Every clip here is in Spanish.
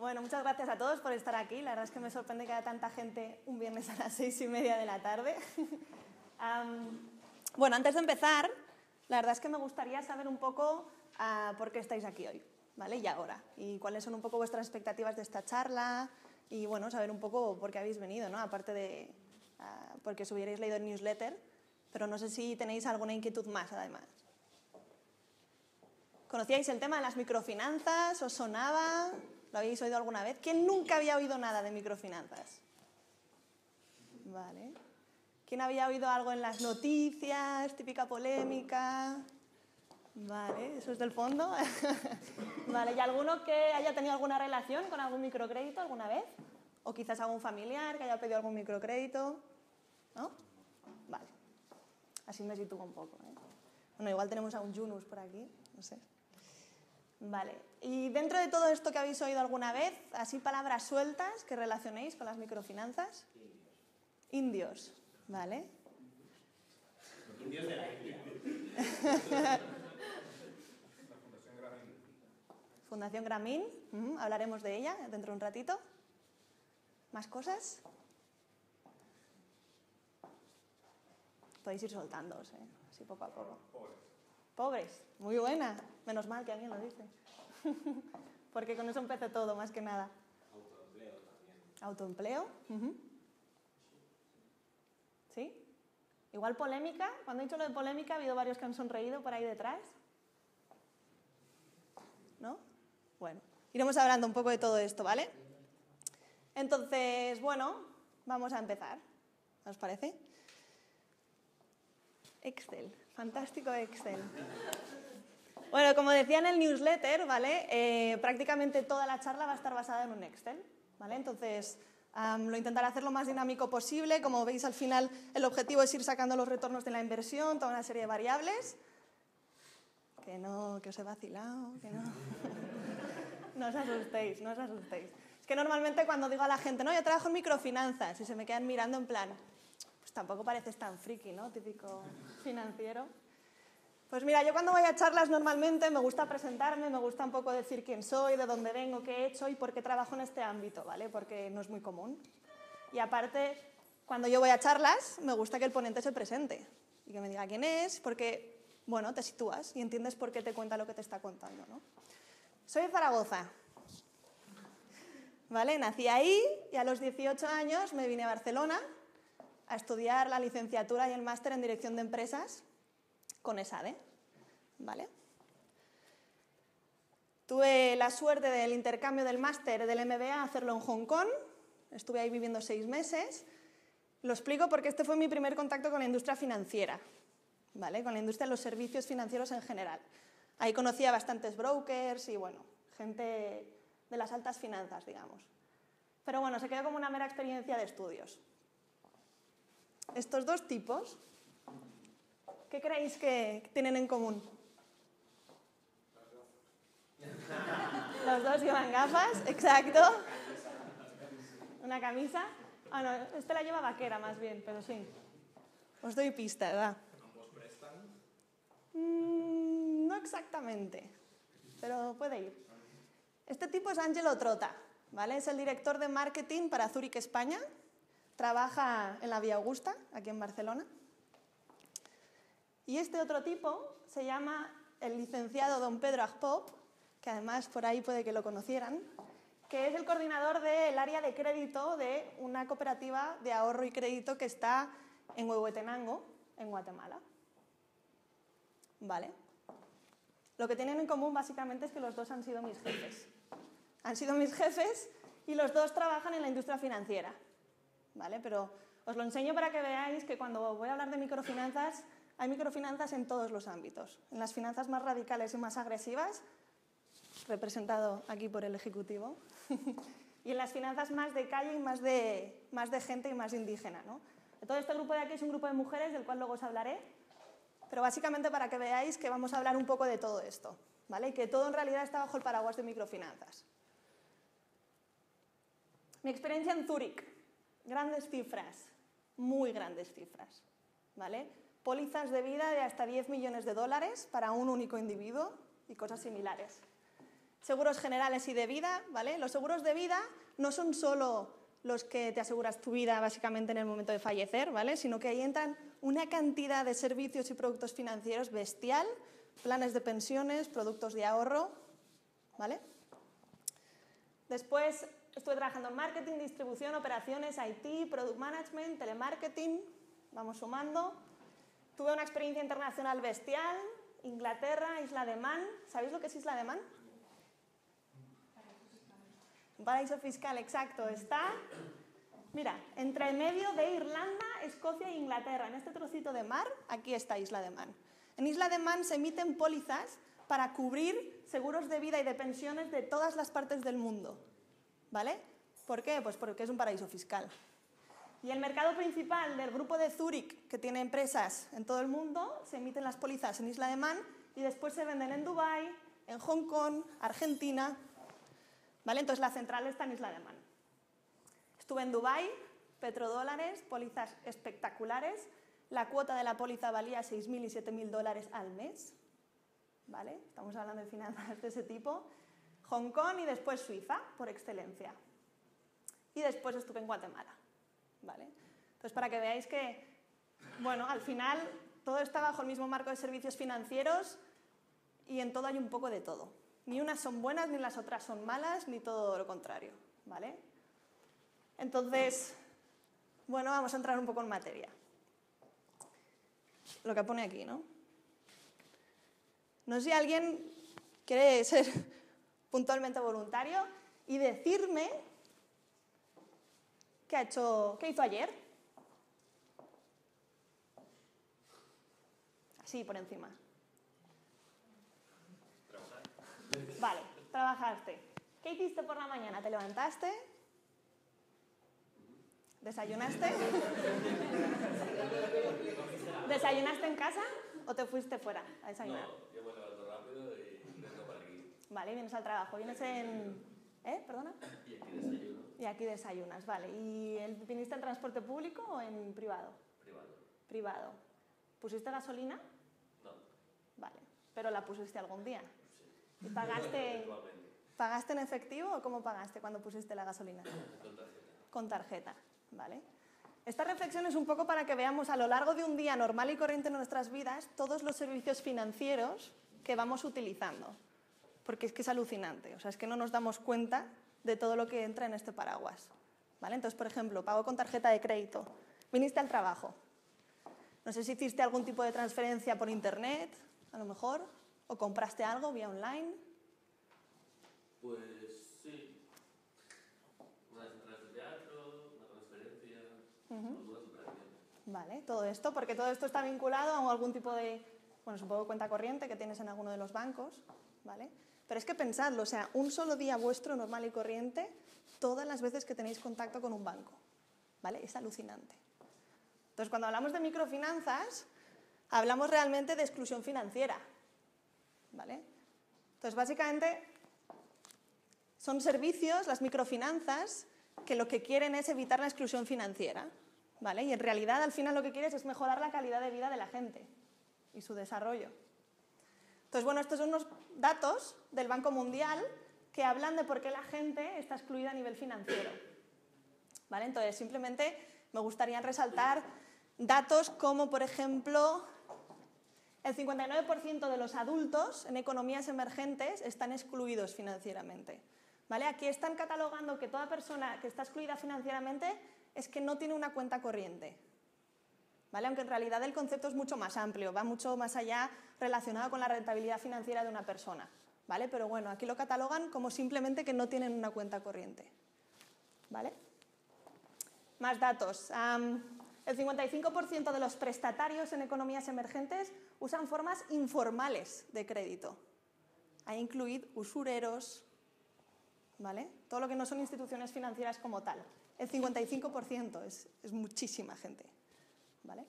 Bueno, muchas gracias a todos por estar aquí. La verdad es que me sorprende que haya tanta gente un viernes a las seis y media de la tarde. bueno, antes de empezar, la verdad es que me gustaría saber un poco uh, por qué estáis aquí hoy, ¿vale? Y ahora. Y cuáles son un poco vuestras expectativas de esta charla. Y bueno, saber un poco por qué habéis venido, ¿no? Aparte de uh, porque os hubierais leído el newsletter. Pero no sé si tenéis alguna inquietud más, además. ¿Conocíais el tema de las microfinanzas? ¿Os sonaba? ¿Lo habéis oído alguna vez? ¿Quién nunca había oído nada de microfinanzas? Vale. ¿Quién había oído algo en las noticias? Típica polémica. Vale, eso es del fondo. vale, ¿y alguno que haya tenido alguna relación con algún microcrédito alguna vez? ¿O quizás algún familiar que haya pedido algún microcrédito? ¿No? Vale. Así me sitúo un poco. ¿eh? Bueno, igual tenemos a un Yunus por aquí, no sé. Vale. Y dentro de todo esto que habéis oído alguna vez, así palabras sueltas que relacionéis con las microfinanzas. Indios. Vale. Indios de la India. Fundación Gramín. Uh -huh. Hablaremos de ella dentro de un ratito. ¿Más cosas? Podéis ir soltándoos, ¿eh? así poco a poco. Pobres. Muy buena. Menos mal que alguien lo dice. Porque con eso empecé todo, más que nada. Autoempleo también. Autoempleo. Uh -huh. ¿Sí? Igual polémica. Cuando he dicho lo de polémica, ha habido varios que han sonreído por ahí detrás. ¿No? Bueno, iremos hablando un poco de todo esto, ¿vale? Entonces, bueno, vamos a empezar. ¿Os parece? Excel, fantástico Excel. Bueno, como decía en el newsletter, ¿vale? Eh, prácticamente toda la charla va a estar basada en un Excel, ¿vale? Entonces, um, lo intentaré hacer lo más dinámico posible. Como veis, al final el objetivo es ir sacando los retornos de la inversión, toda una serie de variables. Que no, que os he vacilado, que no. no os asustéis, no os asustéis. Es que normalmente cuando digo a la gente, no, yo trabajo en microfinanzas, y se me quedan mirando en plan, pues tampoco pareces tan friki, ¿no? Típico financiero. Pues mira, yo cuando voy a charlas normalmente me gusta presentarme, me gusta un poco decir quién soy, de dónde vengo, qué he hecho y por qué trabajo en este ámbito, ¿vale? Porque no es muy común. Y aparte, cuando yo voy a charlas, me gusta que el ponente se presente y que me diga quién es, porque, bueno, te sitúas y entiendes por qué te cuenta lo que te está contando, ¿no? Soy de Zaragoza, ¿vale? Nací ahí y a los 18 años me vine a Barcelona a estudiar la licenciatura y el máster en Dirección de Empresas con ESADE, ¿vale? Tuve la suerte del intercambio del máster del MBA hacerlo en Hong Kong, estuve ahí viviendo seis meses. Lo explico porque este fue mi primer contacto con la industria financiera, ¿vale? Con la industria de los servicios financieros en general. Ahí conocí a bastantes brokers y, bueno, gente de las altas finanzas, digamos. Pero bueno, se quedó como una mera experiencia de estudios. Estos dos tipos, ¿qué creéis que tienen en común? Los dos llevan gafas, exacto. Una camisa. Ah, no, este la lleva vaquera más bien, pero sí. Os doy pista, ¿verdad? ¿Ambos prestan? Mm, no exactamente, pero puede ir. Este tipo es Angelo Trota, ¿vale? Es el director de marketing para Zurich, España. Trabaja en la Vía Augusta, aquí en Barcelona. Y este otro tipo se llama el licenciado don Pedro Agpop, que además por ahí puede que lo conocieran, que es el coordinador del área de crédito de una cooperativa de ahorro y crédito que está en Huehuetenango, en Guatemala. ¿Vale? Lo que tienen en común básicamente es que los dos han sido mis jefes. Han sido mis jefes y los dos trabajan en la industria financiera. ¿Vale? Pero os lo enseño para que veáis que cuando voy a hablar de microfinanzas, hay microfinanzas en todos los ámbitos. En las finanzas más radicales y más agresivas, representado aquí por el Ejecutivo, y en las finanzas más de calle y más de, más de gente y más indígena. ¿no? Todo este grupo de aquí es un grupo de mujeres del cual luego os hablaré, pero básicamente para que veáis que vamos a hablar un poco de todo esto, ¿vale? Y que todo en realidad está bajo el paraguas de microfinanzas. Mi experiencia en Zúrich, grandes cifras, muy grandes cifras, ¿vale? Pólizas de vida de hasta 10 millones de dólares para un único individuo y cosas similares. seguros generales y de vida, ¿vale? Los seguros de vida no son solo los que te aseguras tu vida básicamente en el momento de fallecer, ¿vale? Sino que ahí entran una cantidad de servicios y productos financieros bestial, planes de pensiones, productos de ahorro, ¿vale? Después estuve trabajando en marketing, distribución, operaciones, IT, product management, telemarketing, vamos sumando. Tuve una experiencia internacional bestial, Inglaterra, Isla de Man. ¿Sabéis lo que es Isla de Man? Un paraíso fiscal, exacto. Está, mira, entre el medio de Irlanda, Escocia e Inglaterra. En este trocito de mar, aquí está Isla de Man. En Isla de Man se emiten pólizas para cubrir seguros de vida y de pensiones de todas las partes del mundo. ¿Vale? ¿Por qué? Pues porque es un paraíso fiscal. Y el mercado principal del grupo de Zurich, que tiene empresas en todo el mundo, se emiten las pólizas en Isla de Man y después se venden en Dubái, en Hong Kong, Argentina. ¿Vale? Entonces la central está en Isla de Man. Estuve en Dubái, petrodólares, pólizas espectaculares. La cuota de la póliza valía 6.000 y 7.000 dólares al mes. ¿Vale? Estamos hablando de finanzas de ese tipo. Hong Kong y después Suiza, por excelencia. Y después estuve en Guatemala. ¿Vale? Entonces, para que veáis que, bueno, al final todo está bajo el mismo marco de servicios financieros y en todo hay un poco de todo. Ni unas son buenas, ni las otras son malas, ni todo lo contrario. ¿Vale? Entonces, bueno, vamos a entrar un poco en materia. Lo que pone aquí, ¿no? No sé si alguien quiere ser puntualmente voluntario y decirme qué, ha hecho, qué hizo ayer. Así, por encima. Vale, trabajaste. ¿Qué hiciste por la mañana? ¿Te levantaste? ¿Desayunaste? ¿Desayunaste en casa o te fuiste fuera a desayunar yo me levanto rápido y vengo para aquí. Vale, vienes al trabajo. ¿Vienes en...? ¿Eh? ¿Perdona? Y aquí desayuno, Y aquí desayunas, vale. ¿Y el- viniste en transporte público o en privado? privado. Privado. ¿Pusiste gasolina? No, Vale. Pero la pusiste algún día. sí. ¿Y pagaste, pagaste en efectivo o cómo pagaste cuando pusiste la gasolina? con tarjeta. Con tarjeta, ¿vale? Esta reflexión es un poco para que veamos a lo largo de un día normal y corriente en nuestras vidas todos los servicios financieros que vamos utilizando. Porque es que es alucinante, o sea, es que no nos damos cuenta de todo lo que entra en este paraguas. ¿Vale? Entonces, por ejemplo, pago con tarjeta de crédito. Viniste al trabajo. No sé si hiciste algún tipo de transferencia por internet, a lo mejor, o compraste algo vía online. Pues sí. De teatro, una transferencia, algunas operaciones. Vale, todo esto, porque todo esto está vinculado a algún tipo de, bueno, supongo cuenta corriente que tienes en alguno de los bancos, ¿vale? Pero es que pensadlo, o sea, un solo día vuestro normal y corriente, todas las veces que tenéis contacto con un banco, ¿vale? Es alucinante. Entonces, cuando hablamos de microfinanzas, hablamos realmente de exclusión financiera, ¿vale? Entonces, básicamente, son servicios, las microfinanzas, que lo que quieren es evitar la exclusión financiera, ¿vale? Y en realidad, al final, lo que quieres es mejorar la calidad de vida de la gente y su desarrollo. Entonces, bueno, estos son unos datos del Banco Mundial que hablan de por qué la gente está excluida a nivel financiero. ¿Vale? Entonces, simplemente me gustaría resaltar datos como, por ejemplo, el 59% de los adultos en economías emergentes están excluidos financieramente. ¿Vale? Aquí están catalogando que toda persona que está excluida financieramente es que no tiene una cuenta corriente. ¿Vale? Aunque en realidad el concepto es mucho más amplio, va mucho más allá relacionado con la rentabilidad financiera de una persona. ¿Vale? Pero bueno, aquí lo catalogan como simplemente que no tienen una cuenta corriente. ¿Vale? Más datos. El 55% de los prestatarios en economías emergentes usan formas informales de crédito. Ahí incluid usureros, ¿vale? Todo lo que no son instituciones financieras como tal. El 55% es, es muchísima gente. ¿Vale?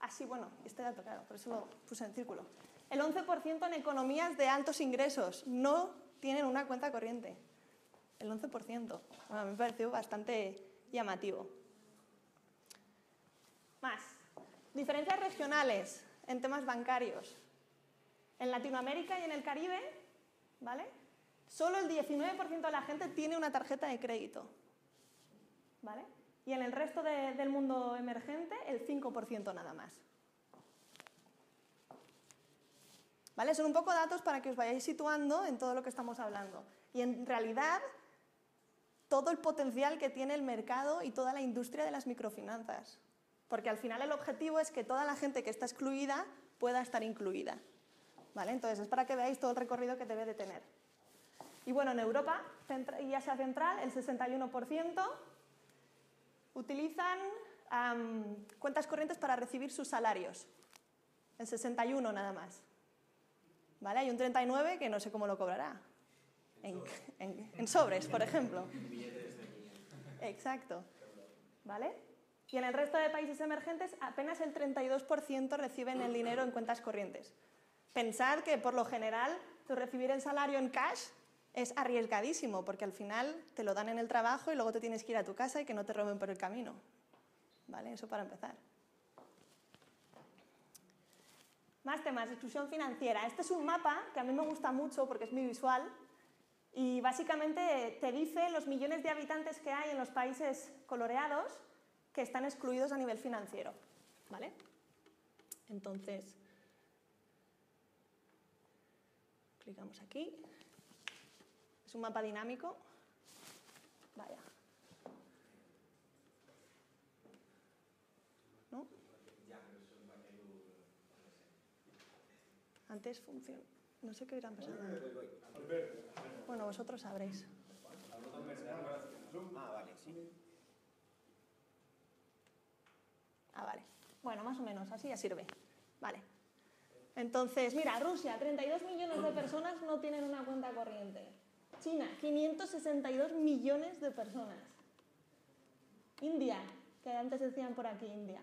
Así, bueno, este dato, claro, por eso lo puse en círculo. El 11% en economías de altos ingresos no tienen una cuenta corriente. El 11%. Bueno, a mí me pareció bastante llamativo. Más. Diferencias regionales en temas bancarios. En Latinoamérica y en el Caribe, ¿vale? Solo el 19% de la gente tiene una tarjeta de crédito, ¿vale? Y en el resto de- del mundo emergente, el 5% nada más. ¿Vale? Son un poco datos para que os vayáis situando en todo lo que estamos hablando. Y en realidad, todo el potencial que tiene el mercado y toda la industria de las microfinanzas. Porque al final el objetivo es que toda la gente que está excluida pueda estar incluida. ¿Vale? Entonces es para que veáis todo el recorrido que debe de tener. Y bueno, en Europa y Asia Central, el 61% utilizan cuentas corrientes para recibir sus salarios. El 61 nada más. ¿Vale? Hay un 39 que no sé cómo lo cobrará. En, en- en sobres, por ejemplo. Exacto. ¿Vale? Y en el resto de países emergentes apenas el 32% reciben el dinero en cuentas corrientes. Pensad que por lo general recibir el salario en cash es arriesgadísimo porque al final te lo dan en el trabajo y luego te tienes que ir a tu casa y que no te roben por el camino. ¿Vale? Eso para empezar. Más temas, exclusión financiera. Este es un mapa que a mí me gusta mucho porque es muy visual y básicamente te dice los millones de habitantes que hay en los países coloreados que están excluidos a nivel financiero. ¿Vale? Entonces, clicamos aquí. Es un mapa dinámico. Vaya. ¿No? Antes funciona. No sé qué irán pasando. Bueno, vosotros sabréis. Ah, vale, sí. Ah, vale. Bueno, más o menos, así ya sirve. Vale. Entonces, mira, Rusia, 32 millones de personas no tienen una cuenta corriente. China, 562 millones de personas. India, que antes decían por aquí India,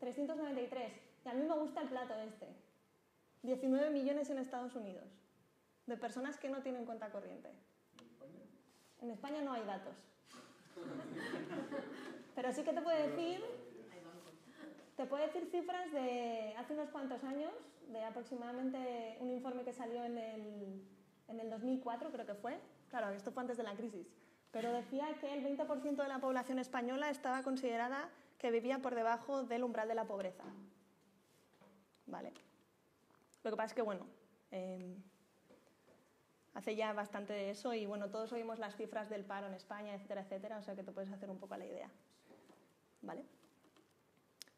393. Y a mí me gusta el plato este. 19 millones en Estados Unidos de personas que no tienen cuenta corriente. En España no hay datos. Pero sí que te puedo decir te puedo decir cifras de hace unos cuantos años, de aproximadamente un informe que salió en el, en el 2004, creo que fue. Claro, esto fue antes de la crisis. Pero decía que el 20% de la población española estaba considerada que vivía por debajo del umbral de la pobreza. ¿Vale? Lo que pasa es que, bueno, eh, hace ya bastante de eso y, bueno, todos oímos las cifras del paro en España, etcétera, etcétera, o sea que te puedes hacer un poco la idea. ¿Vale?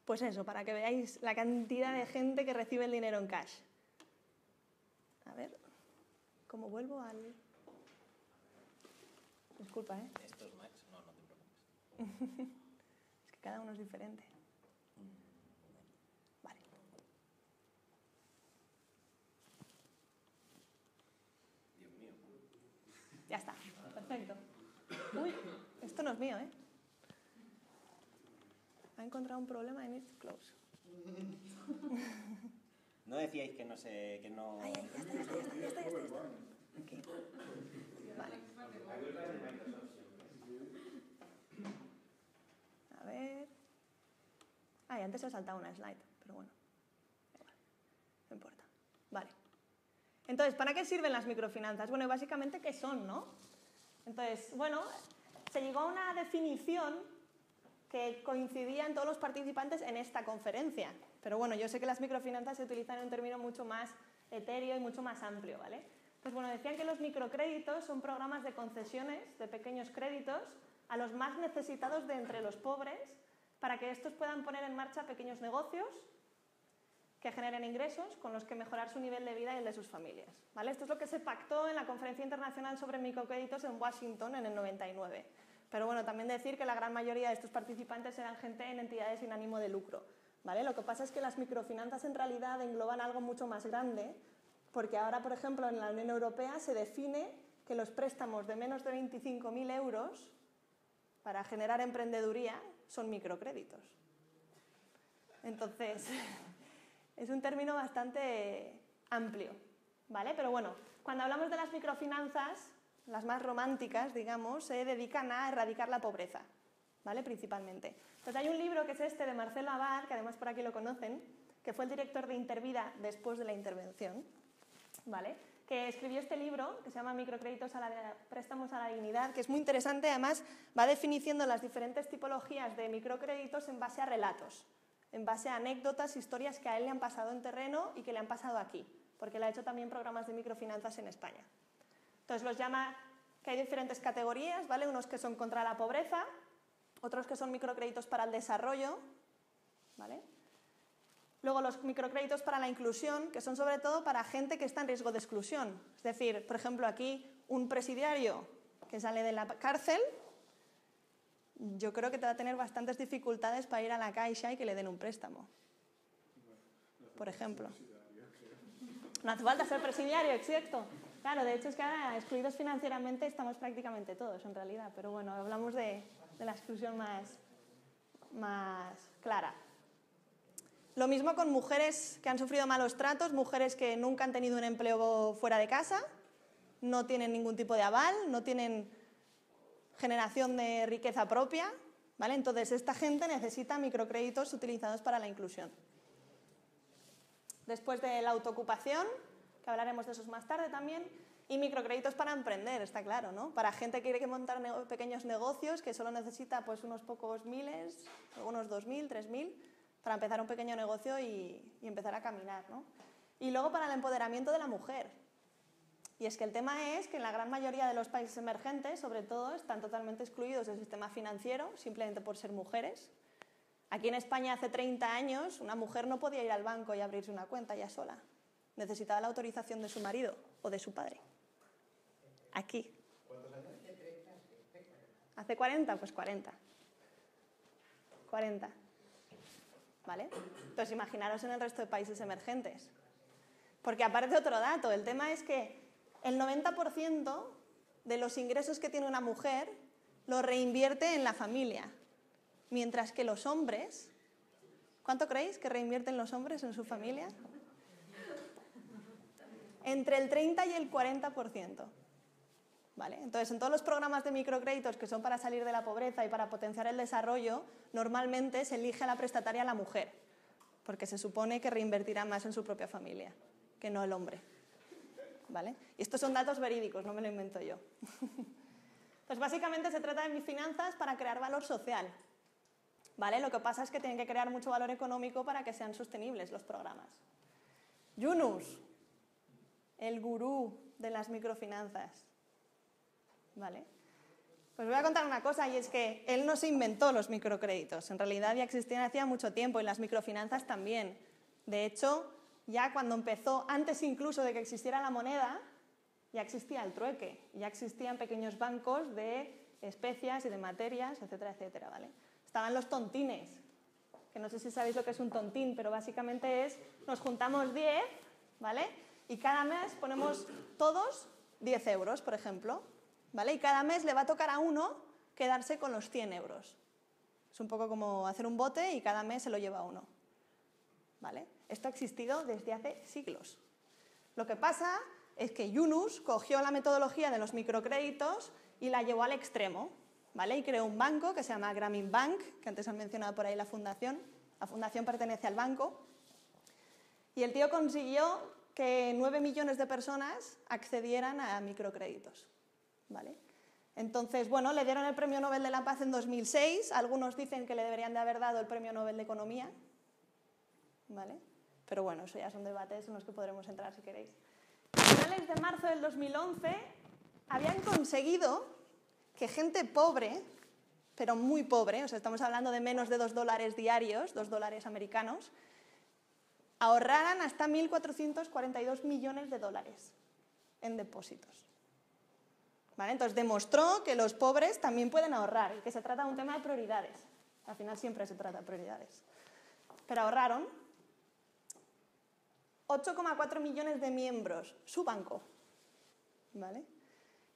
Pues eso, para que veáis la cantidad de gente que recibe el dinero en cash. A ver, ¿cómo vuelvo al...? Disculpa, ¿eh? Esto es Max, no, no te preocupes. Es que cada uno es diferente. Vale. Dios mío. Ya está, perfecto. Uy, esto no es mío, ¿eh? Ha encontrado un problema en It's Close. No decíais que no sé, que no... Ay, ya está. Vale. A ver. Ay, antes he saltado una slide, pero bueno. No importa. Vale. Entonces, ¿para qué sirven las microfinanzas? Bueno, básicamente, ¿qué son, no? Entonces, bueno, se llegó a una definición que coincidía en todos los participantes en esta conferencia. Pero bueno, yo sé que las microfinanzas se utilizan en un término mucho más etéreo y mucho más amplio, ¿vale? Pues bueno, decían que los microcréditos son programas de concesiones de pequeños créditos a los más necesitados de entre los pobres para que estos puedan poner en marcha pequeños negocios que generen ingresos con los que mejorar su nivel de vida y el de sus familias. ¿vale? Esto es lo que se pactó en la Conferencia Internacional sobre Microcréditos en Washington en el 99. Pero bueno, también decir que la gran mayoría de estos participantes eran gente en entidades sin ánimo de lucro. ¿Vale? Lo que pasa es que las microfinanzas en realidad engloban algo mucho más grande, porque ahora, por ejemplo, en la Unión Europea se define que los préstamos de menos de 25.000 euros para generar emprendeduría son microcréditos. Entonces, es un término bastante amplio, ¿vale? Pero bueno, cuando hablamos de las microfinanzas, las más románticas, digamos, se dedican a erradicar la pobreza, ¿vale? Principalmente. Entonces hay un libro que es este de Marcelo Abad, que además por aquí lo conocen, que fue el director de Intervida después de la intervención, ¿vale? que escribió este libro que se llama Microcréditos a la préstamos a la dignidad, que es muy interesante, además va definiendo las diferentes tipologías de microcréditos en base a relatos, en base a anécdotas, historias que a él le han pasado en terreno y que le han pasado aquí, porque él ha hecho también programas de microfinanzas en España. Entonces los llama que hay diferentes categorías, ¿vale? Unos que son contra la pobreza, otros que son microcréditos para el desarrollo, ¿vale? Luego los microcréditos para la inclusión, que son sobre todo para gente que está en riesgo de exclusión. Es decir, por ejemplo, aquí un presidiario que sale de la cárcel, yo creo que te va a tener bastantes dificultades para ir a la caixa y que le den un préstamo. Por ejemplo. No hace falta ser presidiario, exacto. Claro, de hecho es que ahora excluidos financieramente estamos prácticamente todos en realidad, pero bueno, hablamos de, de la exclusión más, más clara. Lo mismo con mujeres que han sufrido malos tratos, mujeres que nunca han tenido un empleo fuera de casa, no tienen ningún tipo de aval, no tienen generación de riqueza propia, ¿vale? Entonces esta gente necesita microcréditos utilizados para la inclusión. Después de la autoocupación, que hablaremos de esos más tarde también, y microcréditos para emprender, está claro, ¿no? Para gente que quiere montar pequeños negocios, que solo necesita pues unos pocos miles, unos dos mil, tres mil, para empezar un pequeño negocio y, empezar a caminar. ¿no? Y luego para el empoderamiento de la mujer. Y es que el tema es que en la gran mayoría de los países emergentes, sobre todo, están totalmente excluidos del sistema financiero, simplemente por ser mujeres. Aquí en España hace 30 años una mujer no podía ir al banco y abrirse una cuenta ya sola. Necesitaba la autorización de su marido o de su padre. Aquí. ¿Cuántos años? Hace 40, pues 40. 40. ¿vale? Entonces imaginaros en el resto de países emergentes. Porque aparte otro dato, el tema es que el 90% de los ingresos que tiene una mujer lo reinvierte en la familia, mientras que los hombres, ¿cuánto creéis que reinvierten los hombres en su familia? Entre el 30 y el 40%. ¿Vale? Entonces, en todos los programas de microcréditos que son para salir de la pobreza y para potenciar el desarrollo, normalmente se elige a la prestataria la mujer, porque se supone que reinvertirá más en su propia familia que no el hombre. ¿Vale? Y estos son datos verídicos, no me lo invento yo. Pues básicamente se trata de mis finanzas para crear valor social. ¿Vale? Lo que pasa es que tienen que crear mucho valor económico para que sean sostenibles los programas. Yunus, el gurú de las microfinanzas. ¿Vale? Pues voy a contar una cosa y es que él no se inventó los microcréditos, en realidad ya existían hacía mucho tiempo y las microfinanzas también. De hecho, ya cuando empezó, antes incluso de que existiera la moneda, ya existía el trueque, ya existían pequeños bancos de especias y de materias, etcétera, etcétera, ¿vale? Estaban los tontines, que no sé si sabéis lo que es un tontín, pero básicamente es, nos juntamos 10, ¿vale? Y cada mes ponemos todos 10 euros, por ejemplo, y cada mes le va a tocar a uno quedarse con los 100 euros. Es un poco como hacer un bote y cada mes se lo lleva uno. ¿Vale? Esto ha existido desde hace siglos. Lo que pasa es que Yunus cogió la metodología de los microcréditos y la llevó al extremo, ¿vale? Y creó un banco que se llama Grameen Bank, que antes han mencionado por ahí la fundación. La fundación pertenece al banco. Y el tío consiguió que 9 millones de personas accedieran a microcréditos. ¿Vale? Entonces, bueno, le dieron el Premio Nobel de la Paz en 2006. Algunos dicen que le deberían de haber dado el Premio Nobel de Economía, ¿vale? Pero bueno, eso ya son debates en los que podremos entrar si queréis. A finales de marzo del 2011 habían conseguido que gente pobre, pero muy pobre, o sea, estamos hablando de menos de dos dólares diarios, dos dólares americanos, ahorraran hasta 1.442 millones de dólares en depósitos. Entonces demostró que los pobres también pueden ahorrar y que se trata de un tema de prioridades. Al final siempre se trata de prioridades. Pero ahorraron 8,4 millones de miembros, su banco. ¿Vale?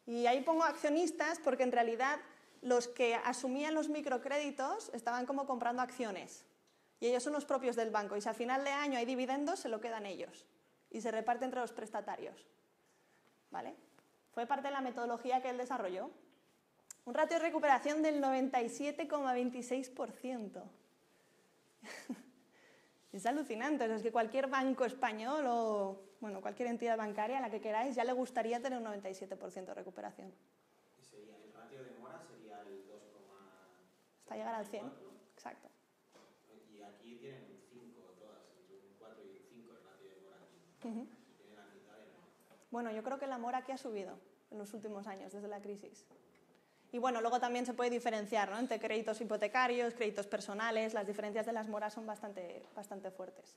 Y ahí pongo accionistas porque en realidad los que asumían los microcréditos estaban como comprando acciones. Y ellos son los propios del banco. Y si al final de año hay dividendos, se lo quedan ellos. Y se reparte entre los prestatarios. ¿Vale? Fue parte de la metodología que él desarrolló. Un ratio de recuperación del 97,26%. Es alucinante, o sea, es que cualquier banco español o bueno, cualquier entidad bancaria, la que queráis, ya le gustaría tener un 97% de recuperación. Y sería, el ratio de mora sería el 2, Hasta llegar al 100, exacto. y aquí tienen un 5 todas, entre un 4 y un 5 el ratio de mora aquí. Ujú. Si tienen la mitad y no. Bueno, yo creo que la mora aquí ha subido en los últimos años, desde la crisis. Y bueno, luego también se puede diferenciar ¿no? entre créditos hipotecarios, créditos personales. Las diferencias de las moras son bastante, bastante fuertes.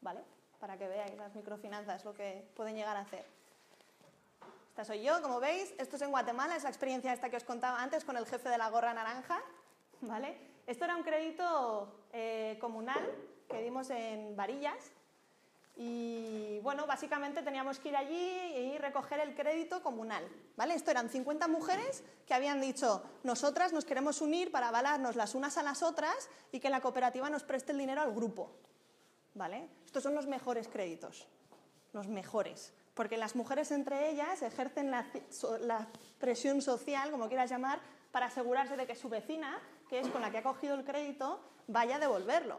¿Vale? Para que veáis las microfinanzas, lo que pueden llegar a hacer. Esta soy yo, como veis. Esto es en Guatemala, es la experiencia esta que os contaba antes con el jefe de la gorra naranja. ¿Vale? Esto era un crédito eh, comunal que dimos en Varillas. Y bueno, básicamente teníamos que ir allí y recoger el crédito comunal. ¿vale? Esto eran 50 mujeres que habían dicho, nosotras nos queremos unir para avalarnos las unas a las otras y que la cooperativa nos preste el dinero al grupo. ¿vale? Estos son los mejores créditos, los mejores. Porque las mujeres entre ellas ejercen la, presión social, como quieras llamar, para asegurarse de que su vecina, que es con la que ha cogido el crédito, vaya a devolverlo.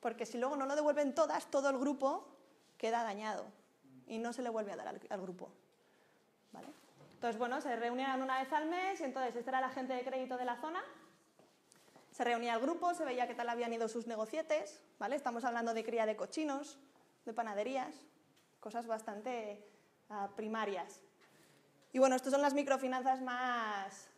Porque si luego no lo devuelven todas, todo el grupo queda dañado y no se le vuelve a dar al, grupo. ¿Vale? Entonces, bueno, se reunían una vez al mes y entonces esta era la gente de crédito de la zona. Se reunía el grupo, se veía qué tal habían ido sus negocietes, ¿vale? Estamos hablando de cría de cochinos, de panaderías, cosas bastante ah, primarias. Y bueno, estas son las microfinanzas más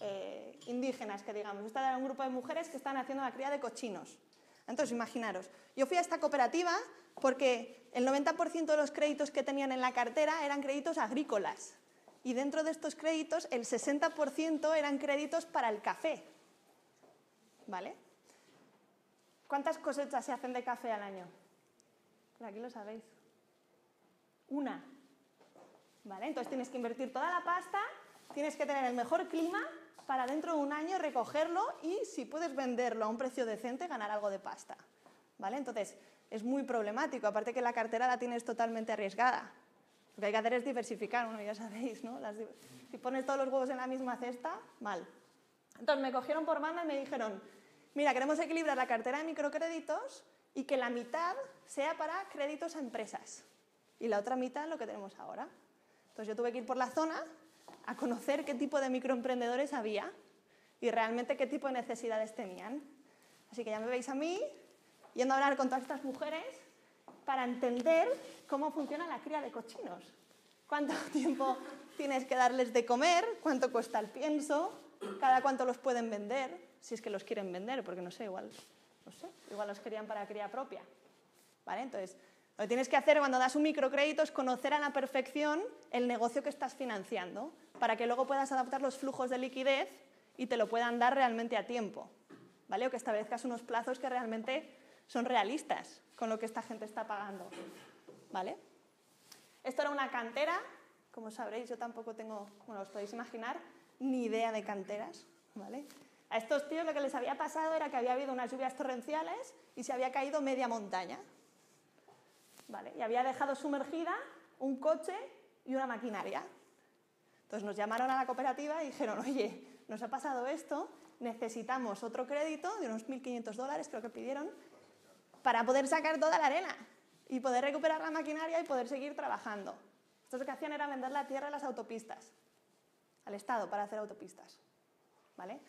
eh, indígenas, que digamos. Esta era un grupo de mujeres que estaban haciendo la cría de cochinos. Entonces, imaginaros, yo fui a esta cooperativa porque el 90% de los créditos que tenían en la cartera eran créditos agrícolas. Y dentro de estos créditos, el 60% eran créditos para el café. ¿Vale? ¿Cuántas cosechas se hacen de café al año? Aquí lo sabéis. Una. ¿Vale? Entonces tienes que invertir toda la pasta, tienes que tener el mejor clima para dentro de un año recogerlo y si puedes venderlo a un precio decente ganar algo de pasta. ¿Vale? Entonces es muy problemático, aparte que la cartera la tienes totalmente arriesgada. Lo que hay que hacer es diversificar, bueno, ya sabéis, ¿no? Las si pones todos los huevos en la misma cesta, mal. Entonces me cogieron por banda y me dijeron, mira, queremos equilibrar la cartera de microcréditos y que la mitad sea para créditos a empresas y la otra mitad lo que tenemos ahora. Entonces yo tuve que ir por la zona a conocer qué tipo de microemprendedores había y realmente qué tipo de necesidades tenían. Así que ya me veis a mí yendo a hablar con todas estas mujeres para entender cómo funciona la cría de cochinos. ¿Cuánto tiempo tienes que darles de comer? ¿Cuánto cuesta el pienso? ¿Cada cuánto los pueden vender? Si es que los quieren vender, porque no sé, igual, no sé, igual los querían para cría propia. ¿Vale? Entonces, lo que tienes que hacer cuando das un microcrédito es conocer a la perfección el negocio que estás financiando, para que luego puedas adaptar los flujos de liquidez y te lo puedan dar realmente a tiempo. ¿Vale? O que establezcas unos plazos que realmente son realistas con lo que esta gente está pagando. ¿Vale? Esto era una cantera, como sabréis, yo tampoco tengo, como os podéis imaginar, ni idea de canteras, ¿vale? A estos tíos lo que les había pasado era que había habido unas lluvias torrenciales y se había caído media montaña, ¿vale? Y había dejado sumergida un coche y una maquinaria. Entonces nos llamaron a la cooperativa y dijeron, oye, nos ha pasado esto, necesitamos otro crédito de unos 1.500 dólares, creo que pidieron, para poder sacar toda la arena y poder recuperar la maquinaria y poder seguir trabajando. Estos lo que hacían era vender la tierra a las autopistas, al Estado, para hacer autopistas. ¿Vale?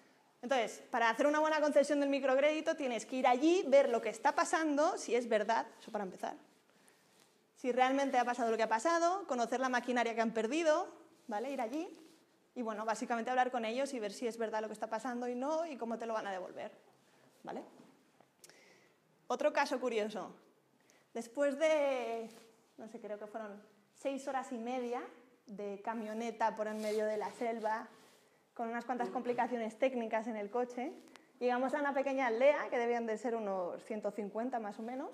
Entonces, para hacer una buena concesión del microcrédito tienes que ir allí, ver lo que está pasando, si es verdad, eso para empezar. Si realmente ha pasado lo que ha pasado, conocer la maquinaria que han perdido, ¿vale? Ir allí y, bueno, básicamente hablar con ellos y ver si es verdad lo que está pasando y no y cómo te lo van a devolver, ¿vale? Otro caso curioso. Después de, no sé, creo que fueron seis horas y media de camioneta por en medio de la selva, con unas cuantas complicaciones técnicas en el coche, llegamos a una pequeña aldea, que debían de ser unos 150 más o menos,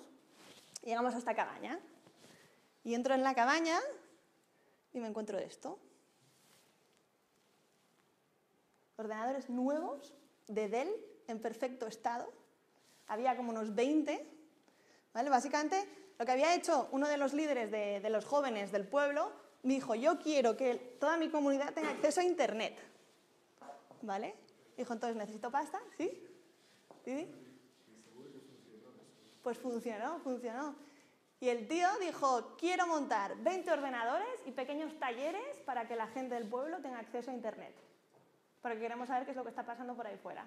llegamos a esta cabaña. Y entro en la cabaña y me encuentro esto. Ordenadores nuevos de Dell en perfecto estado. Había como unos 20. ¿vale? Básicamente, lo que había hecho uno de los líderes de, de los jóvenes del pueblo, me dijo, yo quiero que toda mi comunidad tenga acceso a Internet. ¿Vale? Dijo, entonces, ¿necesito pasta? ¿Sí? ¿Didi? Pues funcionó, funcionó. Y el tío dijo, quiero montar 20 ordenadores y pequeños talleres para que la gente del pueblo tenga acceso a Internet. Porque queremos saber qué es lo que está pasando por ahí fuera.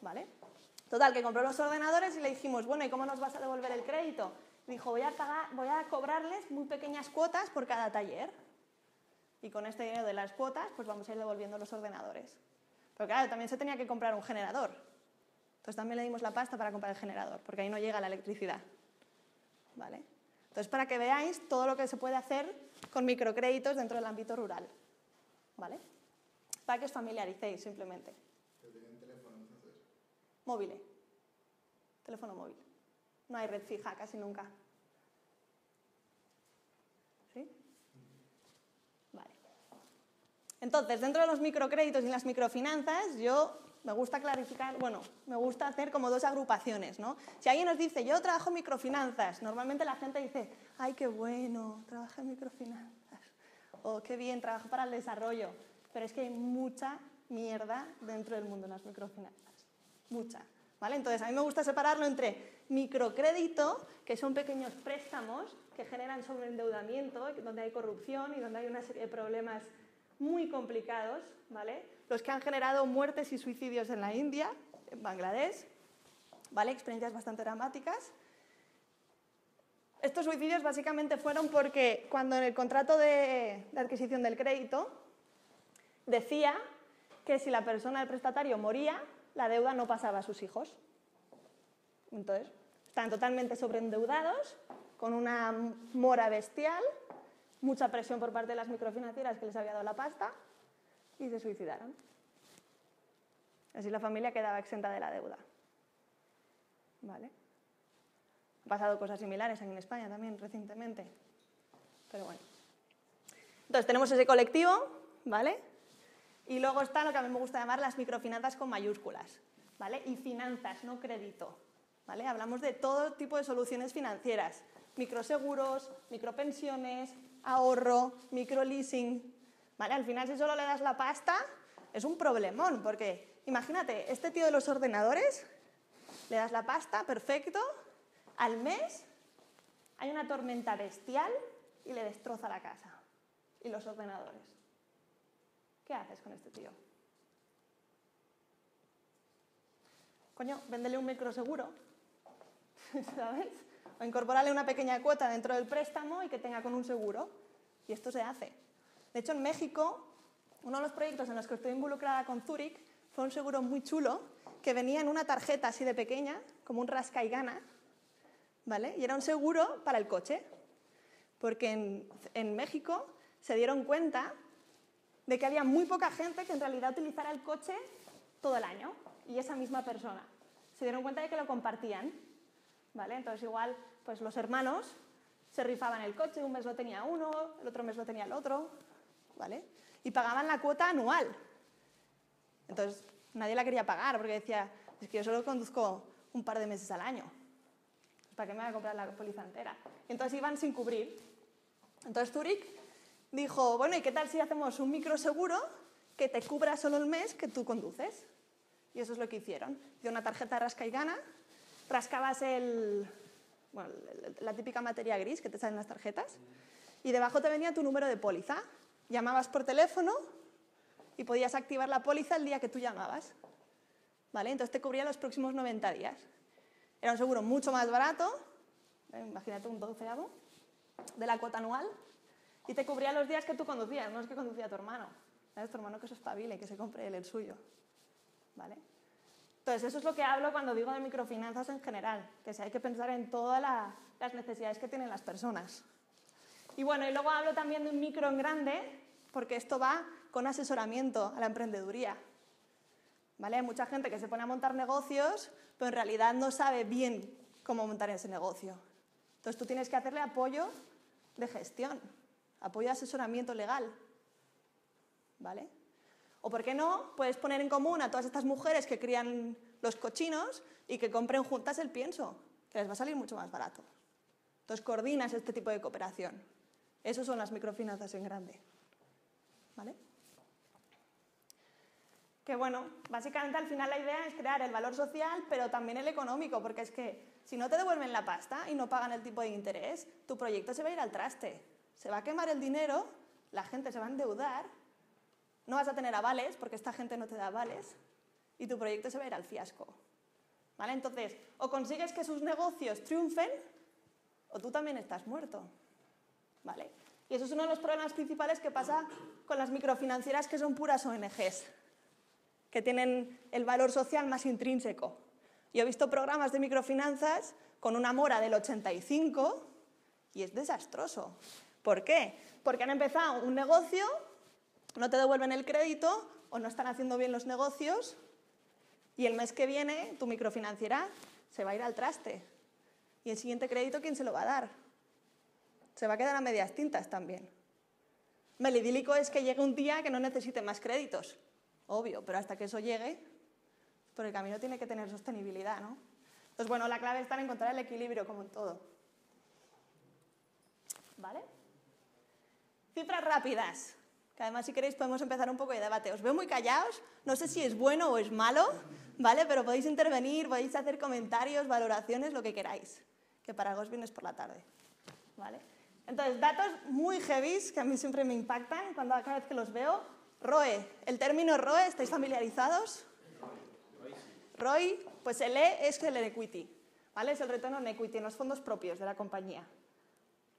¿Vale? Total, que compró los ordenadores y le dijimos, bueno, ¿y cómo nos vas a devolver el crédito? Dijo, voy a, pagar, voy a cobrarles muy pequeñas cuotas por cada taller. Y con este dinero de las cuotas, pues vamos a ir devolviendo los ordenadores. Pero claro, también se tenía que comprar un generador. Entonces también le dimos la pasta para comprar el generador, porque ahí no llega la electricidad. ¿Vale? Entonces, para que veáis todo lo que se puede hacer con microcréditos dentro del ámbito rural. ¿Vale? Para que os familiaricéis simplemente. ¿Tienen teléfono entonces? Móvil. Teléfono móvil. No hay red fija casi nunca. ¿Sí? Vale. Entonces, dentro de los microcréditos y las microfinanzas, yo me gusta clarificar, bueno, me gusta hacer como dos agrupaciones, ¿no? Si alguien nos dice, yo trabajo en microfinanzas, normalmente la gente dice, ay, qué bueno, trabaja en microfinanzas, o qué bien, trabajo para el desarrollo, pero es que hay mucha mierda dentro del mundo de las microfinanzas, mucha, ¿vale? Entonces, a mí me gusta separarlo entre microcrédito, que son pequeños préstamos que generan sobreendeudamiento, donde hay corrupción y donde hay una serie de problemas muy complicados, ¿vale? Los que han generado muertes y suicidios en la India, en Bangladesh, ¿vale? Experiencias bastante dramáticas. Estos suicidios básicamente fueron porque cuando en el contrato de, adquisición del crédito decía que si la persona, el prestatario, moría, la deuda no pasaba a sus hijos. Entonces, están totalmente sobreendeudados, con una mora bestial, mucha presión por parte de las microfinancieras que les había dado la pasta y se suicidaron. Así la familia quedaba exenta de la deuda. ¿Vale? Han pasado cosas similares en España también recientemente. Pero bueno. Entonces tenemos ese colectivo, ¿vale? Y luego está lo que a mí me gusta llamar las microfinanzas con mayúsculas, ¿vale? Y finanzas, no crédito, ¿vale? Hablamos de todo tipo de soluciones financieras, microseguros, micropensiones, ahorro, microleasing, Al final si solo le das la pasta es un problemón, porque imagínate, este tío de los ordenadores, le das la pasta, perfecto, al mes hay una tormenta bestial y le destroza la casa y los ordenadores. ¿Qué haces con este tío? Coño, véndele un microseguro, ¿sabes? O incorporarle una pequeña cuota dentro del préstamo y que tenga con un seguro. Y esto se hace. De hecho, en México, uno de los proyectos en los que estoy involucrada con Zurich fue un seguro muy chulo que venía en una tarjeta así de pequeña, como un rasca y gana, ¿vale? Y era un seguro para el coche. Porque en, en México se dieron cuenta de que había muy poca gente que en realidad utilizara el coche todo el año y esa misma persona. Se dieron cuenta de que lo compartían, ¿vale? Entonces igual, pues los hermanos se rifaban el coche, un mes lo tenía uno, el otro mes lo tenía el otro, Y pagaban la cuota anual. Entonces nadie la quería pagar porque decía, es que yo solo conduzco un par de meses al año. ¿Para qué me voy a comprar la póliza entera? Entonces iban sin cubrir. Entonces Zurich dijo, bueno, ¿y qué tal si hacemos un microseguro que te cubra solo el mes que tú conduces? Y eso es lo que hicieron. Dio una tarjeta rasca y gana, rascabas el, la típica materia gris que te salen las tarjetas, y debajo te venía tu número de póliza. Llamabas por teléfono y podías activar la póliza el día que tú llamabas. ¿Vale? Entonces te cubría los próximos 90 días. Era un seguro mucho más barato, ¿eh? imagínate un doceavo, de la cuota anual, y te cubría los días que tú conducías, no es que conducía tu hermano. Es tu hermano que se espabile, que se compre él el suyo. ¿Vale? Entonces, eso es lo que hablo cuando digo de microfinanzas en general, que si hay que pensar en todas la, las necesidades que tienen las personas. Y bueno, y luego hablo también de un micro en grande, porque esto va con asesoramiento a la emprendeduría. ¿Vale? Hay mucha gente que se pone a montar negocios, pero en realidad no sabe bien cómo montar ese negocio. Entonces tú tienes que hacerle apoyo de gestión, apoyo de asesoramiento legal. ¿Vale? O por qué no, puedes poner en común a todas estas mujeres que crían los cochinos y que compren juntas el pienso, que les va a salir mucho más barato. Entonces coordinas este tipo de cooperación. Esas son las microfinanzas en grande. ¿Vale? Que bueno, básicamente al final la idea es crear el valor social, pero también el económico, porque es que si no te devuelven la pasta y no pagan el tipo de interés, tu proyecto se va a ir al traste. Se va a quemar el dinero, la gente se va a endeudar, no vas a tener avales, porque esta gente no te da avales, y tu proyecto se va a ir al fiasco. ¿Vale? Entonces, o consigues que sus negocios triunfen, o tú también estás muerto. Y eso es uno de los problemas principales que pasa con las microfinancieras que son puras ONGs, que tienen el valor social más intrínseco. Yo he visto programas de microfinanzas con una mora del 85 y es desastroso. ¿Por qué? Porque han empezado un negocio, no te devuelven el crédito o no están haciendo bien los negocios y el mes que viene tu microfinanciera se va a ir al traste. ¿Y el siguiente crédito quién se lo va a dar? Se va a quedar a medias tintas también. El idílico es que llegue un día que no necesite más créditos, obvio, pero hasta que eso llegue, por el camino tiene que tener sostenibilidad, ¿no? Entonces, bueno, la clave está en encontrar el equilibrio, como en todo. ¿Vale? Cifras rápidas, que además si queréis podemos empezar un poco de debate. Os veo muy callados, no sé si es bueno o es malo, ¿vale? Pero podéis intervenir, podéis hacer comentarios, valoraciones, lo que queráis, que para algo os vienes por la tarde, ¿vale? Entonces, datos muy heavy que a mí siempre me impactan cuando cada vez que los veo. ROE, el término ROE, ¿estáis familiarizados? ROI, pues el E es el equity, ¿vale? Es el retorno en equity, en los fondos propios de la compañía,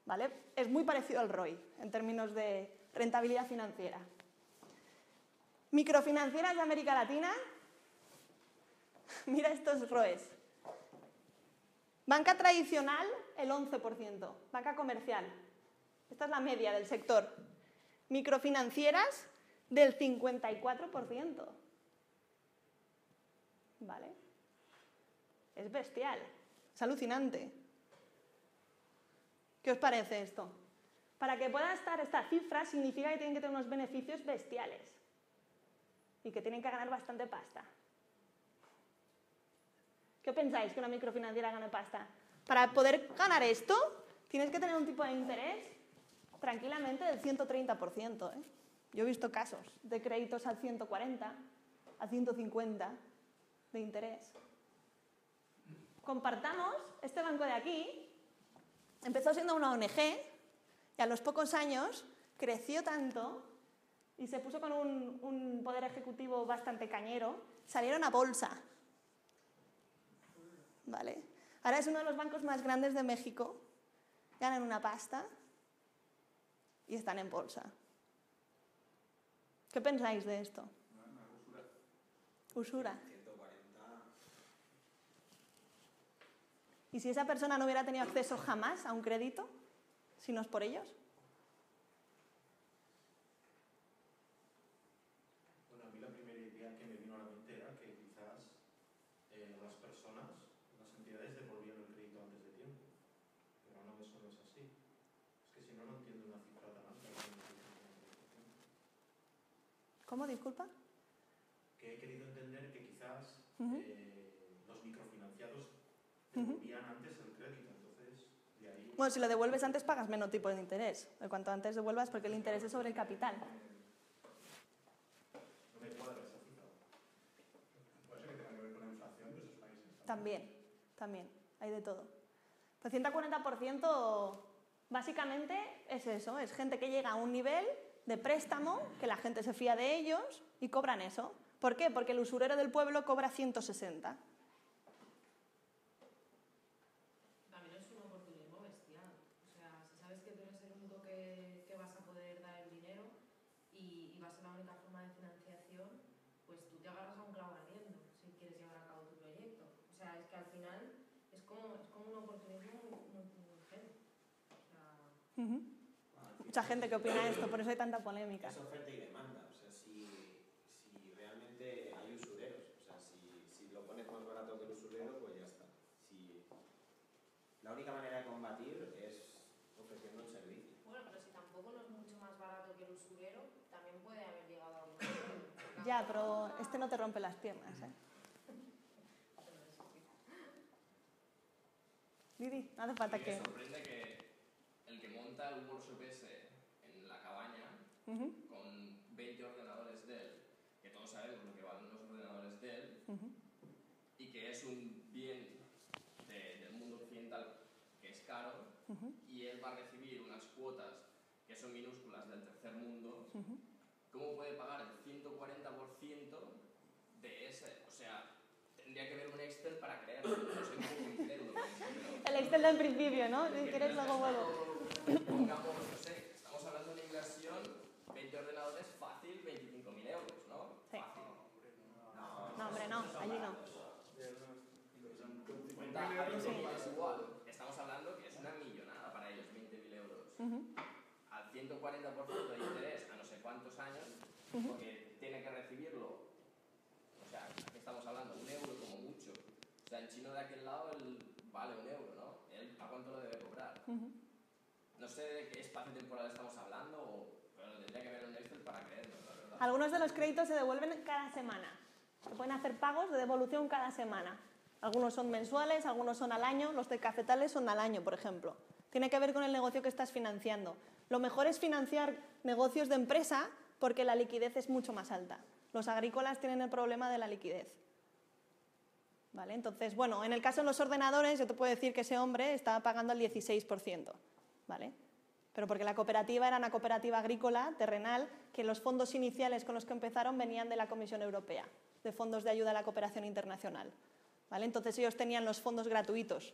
¿vale? Es muy parecido al ROI en términos de rentabilidad financiera. Microfinancieras de América Latina, mira estos ROEs. Banca tradicional, el 11%. Banca comercial. Esta es la media del sector. Microfinancieras, del 54%. ¿Vale? Es bestial. Es alucinante. ¿Qué os parece esto? Para que pueda estar esta cifra significa que tienen que tener unos beneficios bestiales y que tienen que ganar bastante pasta. ¿Qué pensáis que una microfinanciera gane pasta? Para poder ganar esto, tienes que tener un tipo de interés tranquilamente del 130%. ¿eh? Yo he visto casos de créditos al 140, a 150 de interés. Compartamos, este banco de aquí empezó siendo una ONG y a los pocos años creció tanto y se puso con un, un poder ejecutivo bastante cañero, salieron a bolsa. ¿Vale? Ahora es uno de los bancos más grandes de México, ganan una pasta y están en bolsa. ¿Qué pensáis de esto? Usura. ¿Y si esa persona no hubiera tenido acceso jamás a un crédito, si no es por ellos? Bueno, a mí la primera idea que me vino a la mente era que quizás eh, las personas, las entidades devolvían el crédito antes de tiempo. Pero no, eso no es así. Es que si no, no entiendo una cifra tan alta. ¿Cómo? Disculpa. Que he querido entender que quizás Ujú. eh, los microfinanciados devolvían antes el crédito. Entonces, de ahí... Bueno, si lo devuelves antes pagas menos tipo de interés. Cuanto antes devuelvas, porque el interés es sobre el capital. No me cuadra esa cifra. Puede ser que tenga que ver con la inflación de esos países. También, también, hay de todo. El 140% básicamente es eso, es gente que llega a un nivel de préstamo, que la gente se fía de ellos y cobran eso. ¿Por qué? Porque el usurero del pueblo cobra 160. También es un oportunismo bestial. O sea, si sabes que tú eres el único que, que vas a poder dar el dinero y, y va a ser la única forma de financiación, pues tú te agarras a un clavo ardiendo si quieres llevar a cabo tu proyecto. O sea, es que al final es como, es como un oportunismo muy, muy, muy heavy. O sea, Ujú. Mucha gente que opina esto, por eso hay tanta polémica. Es oferta y demanda. O sea, si, si realmente hay usureros, o sea, si, si lo pones más barato que el usurero, pues ya está. Si, la única manera de combatir es ofreciendo el servicio. bueno, pero si tampoco no es mucho más barato que el usurero, también puede haber llegado a un. Ya, pero este no te rompe las piernas, ¿eh? Didi, no hace falta Y que... me sorprende que el que monta el workshop ese cabaña Ujú. con 20 ordenadores de él, que todos sabemos lo que vale Ujú. y que es un bien de- del mundo occidental que es caro Ujú. y él va a recibir unas cuotas que son minúsculas del tercer mundo. ¿cómo puede pagar el 140% de ese? O sea, tendría que ver un Excel para creerlo. No eso, pero... El Excel del principio, ¿no? Si quieres luego vuelvo. Pongamos, no sé, estamos hablando de una inversión, 20 ordenadores fácil, 25.000 euros, ¿no? Sí. Fácil. No, allí no. Cuenta a 20.000 es igual. Estamos hablando que es una millonada para ellos, 20.000 euros. Ujú. Al 140% de interés a no sé cuántos años, porque tiene que recibirlo. O sea, aquí estamos hablando, un euro como mucho. O sea, el chino de aquel lado vale un euro, ¿no? ¿Él a cuánto lo debe cobrar? Ujú. No sé de qué espacio temporal estamos hablando, o, pero tendría que ver en Excel para creerlo, la verdad. Algunos de los créditos se devuelven cada semana. Se pueden hacer pagos de devolución cada semana. Algunos son mensuales, algunos son al año. Los de cafetales son al año, por ejemplo. Tiene que ver con el negocio que estás financiando. Lo mejor es financiar negocios de empresa porque la liquidez es mucho más alta. Los agrícolas tienen el problema de la liquidez. ¿Vale? Entonces, bueno, en el caso de los ordenadores, yo te puedo decir que ese hombre estaba pagando el 16%. ¿Vale? Pero porque la cooperativa era una cooperativa agrícola, terrenal, que los fondos iniciales con los que empezaron venían de la Comisión Europea, de fondos de ayuda a la cooperación internacional. ¿Vale? Entonces ellos tenían los fondos gratuitos,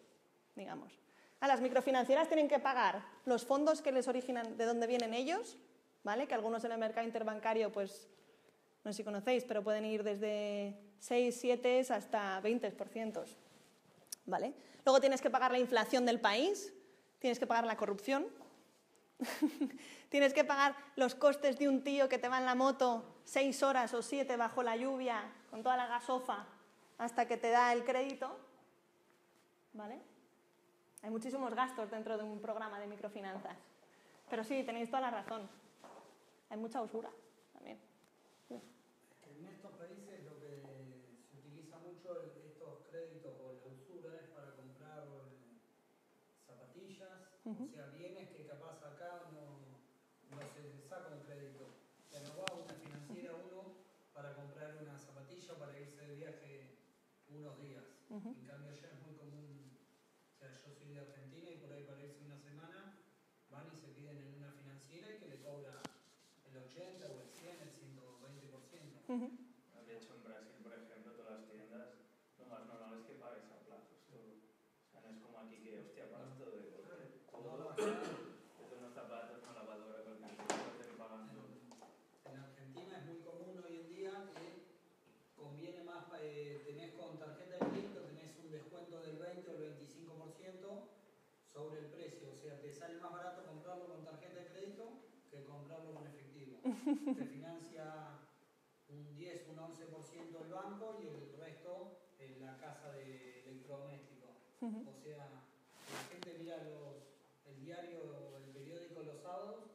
digamos. A las microfinancieras tienen que pagar los fondos que les originan, de dónde vienen ellos, ¿vale? Que algunos en el mercado interbancario, pues, no sé si conocéis, pero pueden ir desde 6, 7 hasta 20%. ¿Vale? Luego tienes que pagar la inflación del país, tienes que pagar la corrupción, tienes que pagar los costes de un tío que te va en la moto seis horas o siete bajo la lluvia con toda la gasofa hasta que te da el crédito. ¿Vale? Hay muchísimos gastos dentro de un programa de microfinanzas. Pero sí, tenéis toda la razón. Hay mucha usura también. En estos países lo que se utiliza mucho estos créditos o la usura es para comprar eh, zapatillas, o sea, bienes que capaz acá no, no se saca un crédito. O sea, no va a una financiera uno para comprar una zapatilla o para irse de viaje unos días. Ujú. En cambio allá es muy común, o sea, yo soy de Argentina y por ahí para irse una semana van y se piden en una financiera y que le cobra el 80 o el 100, el 120%. Ujú. De hecho, en Brasil, por ejemplo, todas las tiendas, lo más normal es que pagues a plazos todo. O sea, no es como aquí que, hostia, pagas todo de golpe. No, Todo, desde unos zapatos, una lavadora, cualquier cosa, te pagan todo. En Argentina es muy común hoy en día que conviene más, eh, tenés con tarjeta de crédito, tenés un descuento del 20 o el 25% sobre el precio. O sea, te sale más barato comprarlo con tarjeta de crédito que comprarlo con efectivo. Te financia un 10, un 11% el banco y el resto en la casa de electrodomésticos. Ujú. O sea, la gente mira los, el diario o el periódico los sábados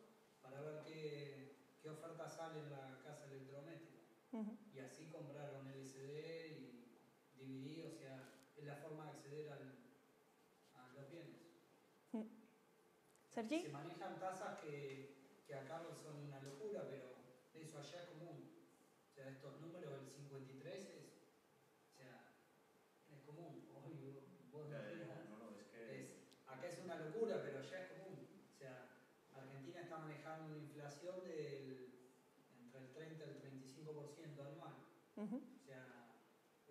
para ver qué, qué oferta sale en la casa electrodoméstica. Ujú. Y así compraron LCD y DVD, o sea, es la forma de acceder al, a los bienes. Sergi. Se manejan tasas que, que acá son una locura, pero eso allá es común. O sea, estos números, el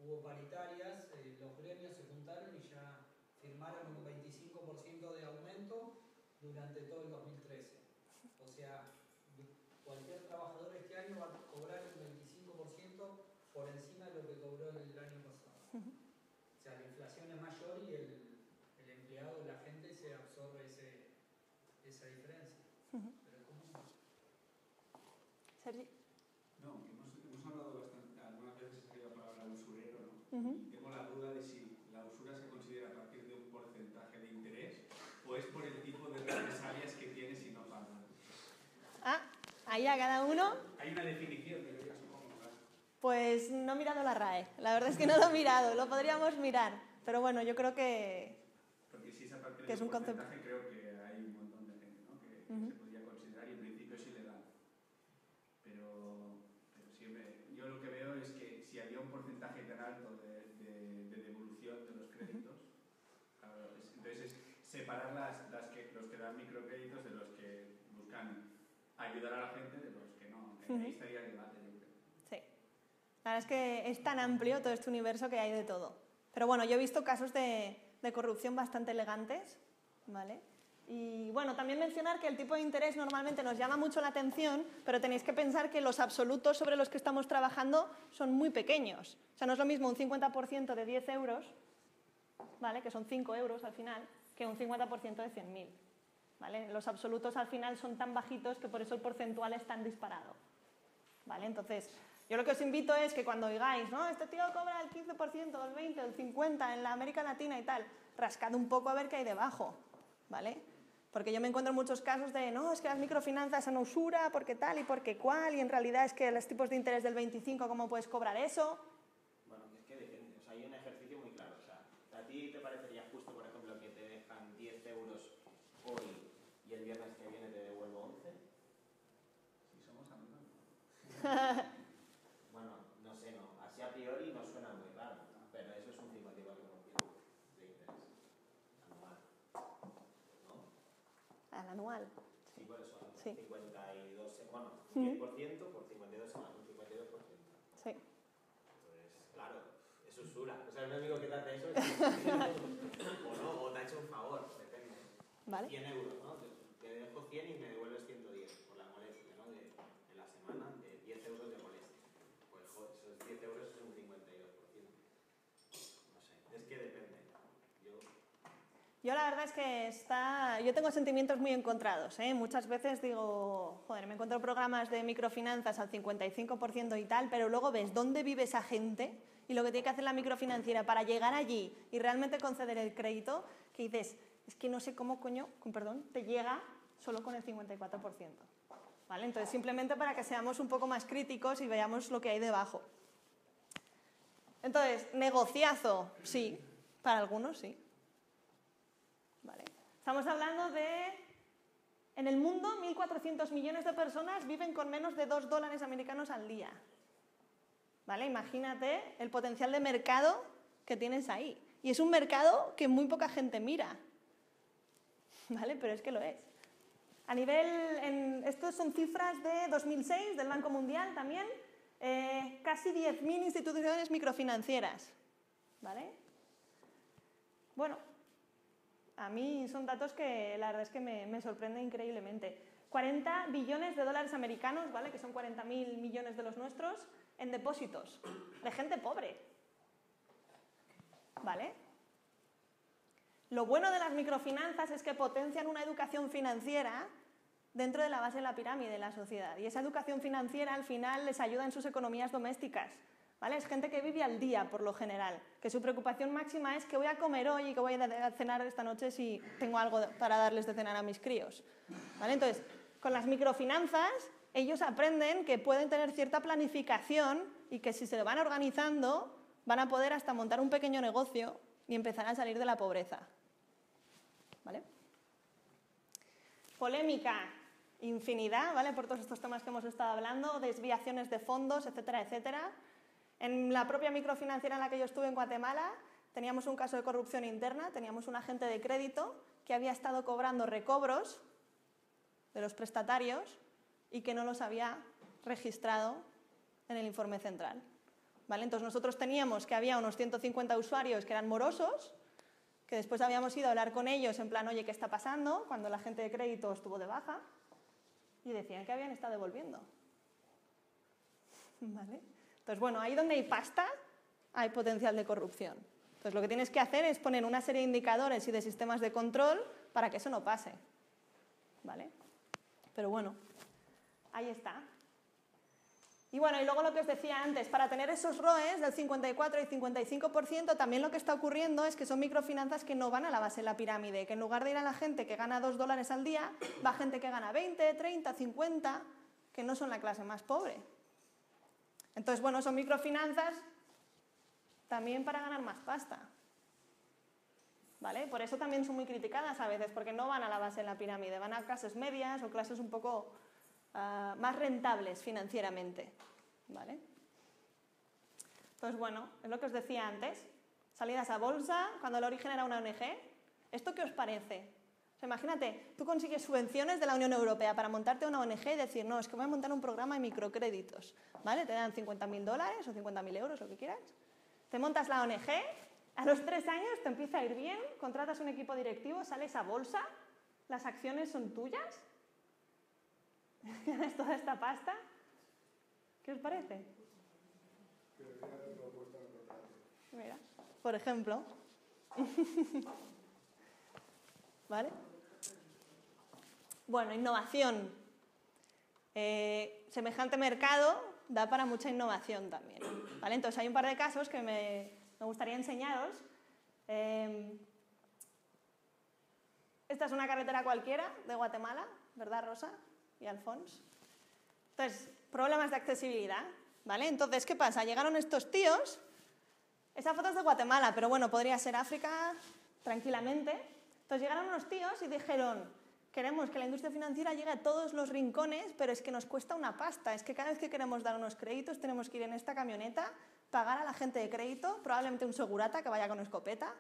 वो वाली ahí a cada uno. Hay una definición, ya supongo. Pues no he mirado la RAE. La verdad es que no lo he mirado. Lo podríamos mirar. Pero bueno, yo creo que. Porque si es a partir Que de es un concepto. creo que hay un montón de gente ¿no? que, que Ujú. se podría considerar y en principio es ilegal. Pero, pero siempre, yo lo que veo es que si había un porcentaje tan alto ayudar a la gente de los que no. Que ahí el debate. Sí. La verdad es que es tan amplio todo este universo que hay de todo. Pero bueno, yo he visto casos de, de corrupción bastante elegantes, ¿vale? Y bueno, también mencionar que el tipo de interés normalmente nos llama mucho la atención, pero tenéis que pensar que los absolutos sobre los que estamos trabajando son muy pequeños. O sea, no es lo mismo un 50% de 10 euros, ¿vale? que son 5 euros al final, que un 50% de 100.000. ¿vale? Los absolutos al final son tan bajitos que por eso el porcentual es tan disparado. ¿Vale? Entonces, yo lo que os invito es que cuando oigáis, ¿no? Este tío cobra el 15%, el 20%, el 50% en la América Latina y tal, rascad un poco a ver qué hay debajo, ¿vale? Porque yo me encuentro en muchos casos de, no, es que las microfinanzas son usura, porque tal y porque cual, y en realidad es que los tipos de interés del 25, ¿cómo puedes cobrar eso? Bueno, es que depende. O sea, hay un ejercicio muy claro. O sea, ¿a ti te parecería justo, por ejemplo, que te dejan 10 euros hoy y el viernes que viene te devuelvo 11? Si somos amigos. Bueno, no sé, no. Así a priori no suena muy raro, pero eso es un 54% de interés anual. ¿No? Al anual. Sí, por eso. Sí. 52, se- bueno, Ujú. 10% por 52 semanas, un 52%. Sí. Pues claro, es usura. O sea, el único que te hace eso es... o no, o te ha hecho un favor, depende. ¿Vale? 100 euros, ¿no? Te, te dejo 100 y me devuelves 110 por la molestia, ¿no? De, de la semana, de 10 euros de molestia. Pues joder, esos 10 euros es un 52%. No sé, es que depende. Yo... Yo la verdad es que está, yo tengo sentimientos muy encontrados. ¿eh? Muchas veces digo, joder, me encuentro programas de microfinanzas al 55% y tal, pero luego ves dónde vive esa gente y lo que tiene que hacer la microfinanciera para llegar allí y realmente conceder el crédito, que dices, es que no sé cómo coño, con perdón, te llega solo con el 54%. ¿Vale? Entonces, simplemente para que seamos un poco más críticos y veamos lo que hay debajo. Entonces, negociazo, sí, para algunos sí. Estamos hablando de, en el mundo, 1.400 millones de personas viven con menos de 2 dólares americanos al día. ¿Vale? Imagínate el potencial de mercado que tienes ahí. Y es un mercado que muy poca gente mira. ¿Vale? Pero es que lo es. A nivel, en, estos son cifras de 2006 del Banco Mundial también, eh, casi 10.000 instituciones microfinancieras. ¿Vale? Bueno, a mí son datos que la verdad es que me, sorprenden increíblemente. 40 billones de dólares americanos, ¿vale? Que son 40.000 millones de los nuestros, en depósitos de gente pobre. ¿Vale? Lo bueno de las microfinanzas es que potencian una educación financiera dentro de la base de la pirámide de la sociedad. Y esa educación financiera al final les ayuda en sus economías domésticas. ¿Vale? Es gente que vive al día por lo general, que su preocupación máxima es que voy a comer hoy y que voy a cenar esta noche si tengo algo para darles de cenar a mis críos. ¿Vale? Entonces, con las microfinanzas, ellos aprenden que pueden tener cierta planificación y que si se van organizando, van a poder hasta montar un pequeño negocio y empezar a salir de la pobreza. ¿Vale? Polémica, infinidad, ¿vale? Por todos estos temas que hemos estado hablando, desviaciones de fondos, etcétera, etcétera. En la propia microfinanciera en la que yo estuve en Guatemala, teníamos un caso de corrupción interna, teníamos un agente de crédito que había estado cobrando recobros de los prestatarios y que no los había registrado en el informe central. ¿Vale? Entonces nosotros teníamos que había unos 150 usuarios que eran morosos, que después habíamos ido a hablar con ellos en plan, oye, ¿qué está pasando? Cuando la gente de crédito estuvo de baja y decían que habían estado devolviendo. ¿Vale? Entonces, bueno, ahí donde hay pasta, hay potencial de corrupción. Entonces, lo que tienes que hacer es poner una serie de indicadores y de sistemas de control para que eso no pase. ¿Vale? Pero bueno, ahí está. Y bueno, y luego lo que os decía antes, para tener esos ROEs del 54 y 55%, también lo que está ocurriendo es que son microfinanzas que no van a la base de la pirámide, que en lugar de ir a la gente que gana 2 dólares al día, va gente que gana 20, 30, 50, que no son la clase más pobre. Entonces, bueno, son microfinanzas también para ganar más pasta. ¿Vale? Por eso también son muy criticadas a veces, porque no van a la base de la pirámide, van a clases medias o clases un poco uh, más rentables financieramente. ¿Vale? Entonces, bueno, es lo que os decía antes. Salidas a bolsa, cuando el origen era una ONG. ¿Esto qué os parece? Imagínate, tú consigues subvenciones de la Unión Europea para montarte una ONG y decir, no, es que voy a montar un programa de microcréditos, ¿vale? Te dan 50.000 dólares o 50.000 euros, lo que quieras. Te montas la ONG, a los tres años te empieza a ir bien, contratas un equipo directivo, sales a bolsa, las acciones son tuyas, ganas toda esta pasta. ¿Qué os parece? Mira, por ejemplo. ¿Vale? Bueno, innovación. Eh, semejante mercado da para mucha innovación también. ¿vale? Entonces hay un par de casos que me, me gustaría enseñaros. Eh, esta es una carretera cualquiera de Guatemala, ¿verdad, Rosa y Alfons? Entonces, problemas de accesibilidad. ¿vale? Entonces, ¿qué pasa? Llegaron estos tíos. Esa foto es de Guatemala, pero bueno, podría ser África tranquilamente. Entonces llegaron unos tíos y dijeron, queremos que la industria financiera llegue a todos los rincones, pero es que nos cuesta una pasta. Es que cada vez que queremos dar unos créditos tenemos que ir en esta camioneta, pagar a la gente de crédito, probablemente un segurata que vaya con escopeta,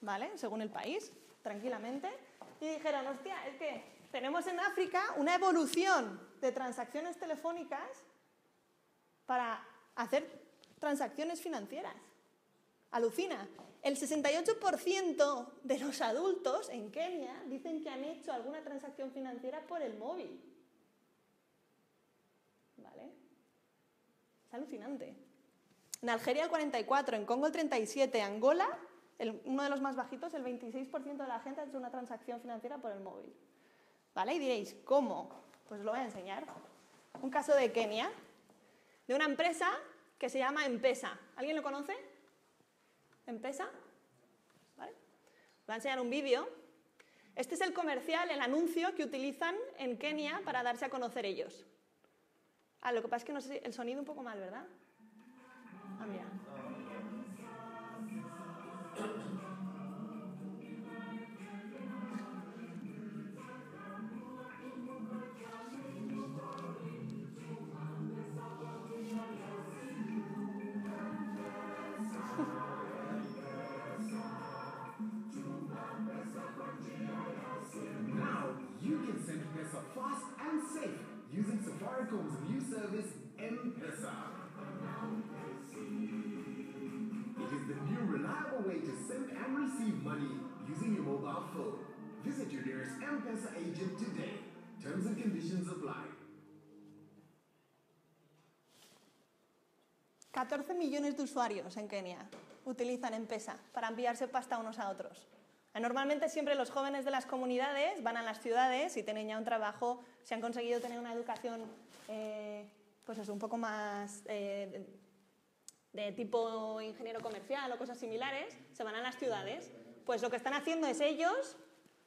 ¿vale? Según el país, tranquilamente. Y dijeron, hostia, es que tenemos en África una evolución de transacciones telefónicas para hacer transacciones financieras. Alucina. El 68% de los adultos en Kenia dicen que han hecho alguna transacción financiera por el móvil. ¿Vale? Es alucinante. En Algeria el 44, en Congo el 37, Angola, el, uno de los más bajitos, el 26% de la gente ha hecho una transacción financiera por el móvil. ¿Vale? Y diréis, ¿cómo? Pues os lo voy a enseñar. Un caso de Kenia, de una empresa que se llama Empesa. ¿Alguien lo conoce? ¿Empesa? ¿Vale? Voy a enseñar un vídeo. Este es el comercial, el anuncio que utilizan en Kenia para darse a conocer ellos. Ah, lo que pasa es que no sé el sonido un poco mal, ¿verdad? Ah, mira. Safaricom's new service, M-Pesa. It is the new reliable way to send and receive money using your mobile phone. Visit your nearest M-Pesa agent today. Terms and conditions apply. 14 millones de usuarios en Kenia utilizan M-Pesa para enviarse pasta unos a otros. Normalmente siempre los jóvenes de las comunidades van a las ciudades y tienen ya un trabajo, si han conseguido tener una educación eh, pues es un poco más eh, de tipo ingeniero comercial o cosas similares, se van a las ciudades. Pues lo que están haciendo es ellos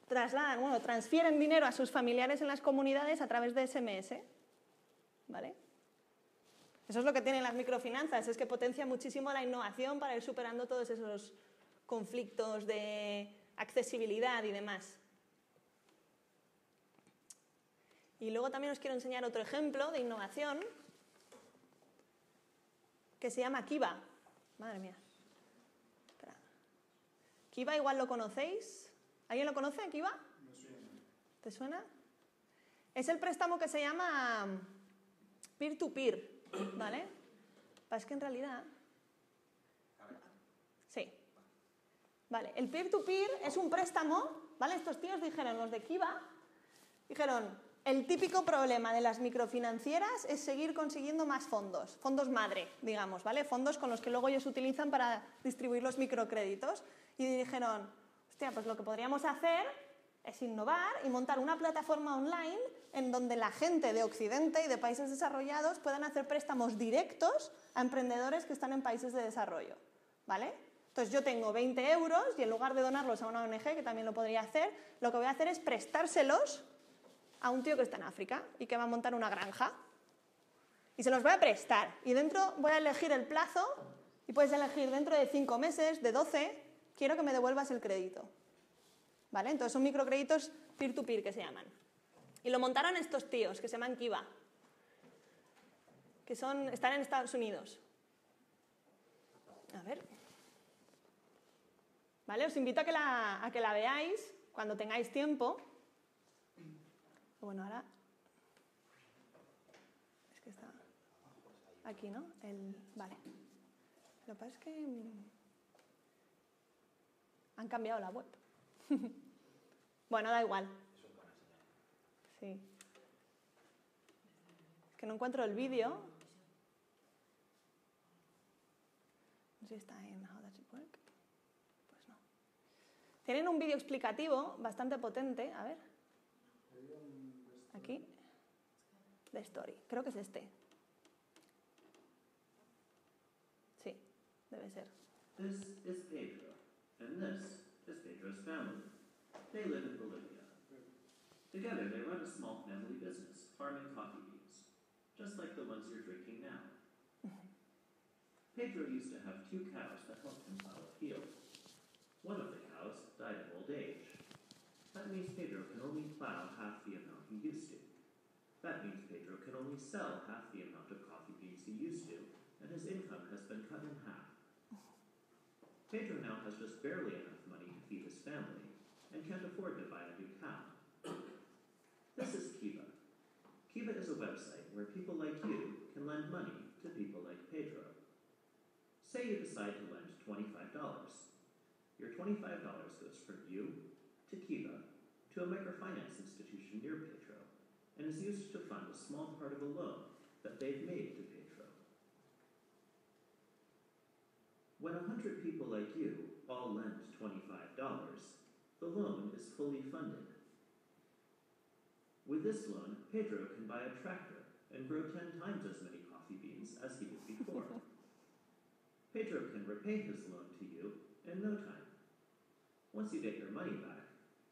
trasladan, bueno, transfieren dinero a sus familiares en las comunidades a través de SMS. ¿Vale? Eso es lo que tienen las microfinanzas, es que potencia muchísimo la innovación para ir superando todos esos conflictos de accesibilidad y demás. Y luego también os quiero enseñar otro ejemplo de innovación que se llama Kiva. Madre mía. Espera. Kiva igual lo conocéis. ¿Alguien lo conoce, Kiva? ¿Te suena? Es el préstamo que se llama peer-to-peer, ¿vale? Es que en realidad... Sí. Vale, el peer-to-peer es un préstamo, ¿vale? Estos tíos dijeron, los de Kiva, dijeron, el típico problema de las microfinancieras es seguir consiguiendo más fondos, fondos madre, digamos, ¿vale? Fondos con los que luego ellos utilizan para distribuir los microcréditos. Y dijeron, hostia, pues lo que podríamos hacer es innovar y montar una plataforma online en donde la gente de Occidente y de países desarrollados puedan hacer préstamos directos a emprendedores que están en países de desarrollo, ¿vale? Entonces yo tengo 20 euros y en lugar de donarlos a una ONG, que también lo podría hacer, lo que voy a hacer es prestárselos a un tío que está en África y que va a montar una granja. Y se los voy a prestar. Y dentro voy a elegir el plazo y puedes elegir dentro de 5 meses, de 12, quiero que me devuelvas el crédito. ¿Vale? Entonces son microcréditos peer-to-peer que se llaman. Y lo montaron estos tíos que se llaman Kiva, que son, están en Estados Unidos. A ver. ¿Vale? Os invito a que, la, a que la veáis cuando tengáis tiempo. Bueno, ahora... Es que está... Aquí, ¿no? El... Vale. Lo que pasa es que... mm, Han cambiado la web. bueno, da igual. Sí. Es que no encuentro el vídeo. No sé si está en How Does It Work. Pues no. Tienen un vídeo explicativo bastante potente. A ver. Aquí. The Story. Creo que es este. Sí, debe ser. This is Pedro, and this is Pedro's family. They live in Bolivia. Together, they run a small family business, farming coffee beans, just like the ones you're drinking now. Pedro used to have two cows that helped him plow a field. One of the That means Pedro can only plow half the amount he used to. That means Pedro can only sell half the amount of coffee beans he used to, and his income has been cut in half. Pedro now has just barely enough money to feed his family and can't afford to buy a new cow. This is Kiva. Kiva is a website where people like you can lend money to people like Pedro. Say you decide to lend $25. Your $25 goes from you to Kiva to a microfinance institution near Pedro and is used to fund a small part of a loan that they've made to Pedro. When a hundred people like you all lend $25, the loan is fully funded. With this loan, Pedro can buy a tractor and grow 10 times as many coffee beans as he did before. Pedro can repay his loan to you in no time. Once you get your money back,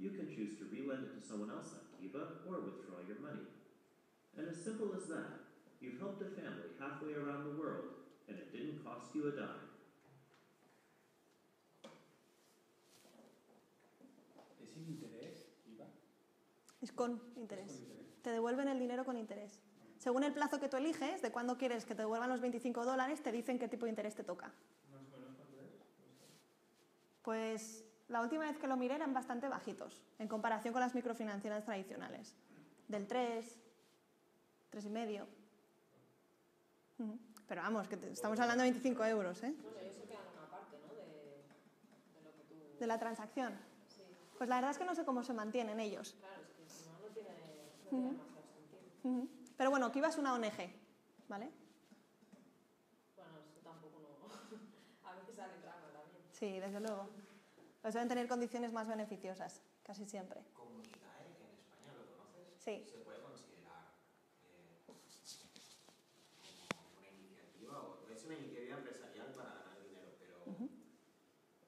you can choose to relend it to someone else on Kiva or withdraw your money. And as simple as that, you've helped a family halfway around the world, and it didn't cost you a dime. ¿Es sin interés, IVA? Es con interés. Te devuelven el dinero con interés. Según el plazo que tú eliges, de cuándo quieres que te devuelvan los 25 dólares, te dicen qué tipo de interés te toca. Más o menos cuánto es. Pues la última vez que lo miré eran bastante bajitos, en comparación con las microfinancieras tradicionales. Del 3, 3,5. Ujú. Pero vamos, que te- estamos hablando de 25 euros, ¿eh? Bueno, ellos se quedan una parte, ¿no? De, de lo que tú... De la transacción. Sí, Pues la verdad es que no sé cómo se mantienen ellos. claro, es que si no, no tiene, no. Ujú. Pero bueno, Kiva es una ONG, ¿vale? Bueno, eso tampoco no... A veces sale trama también. Sí, desde luego. Pues deben tener condiciones más beneficiosas, casi siempre. Comunitae, en España lo conoces, Sí. se puede considerar eh, como una iniciativa, o es una iniciativa empresarial para ganar dinero, pero, Ujú.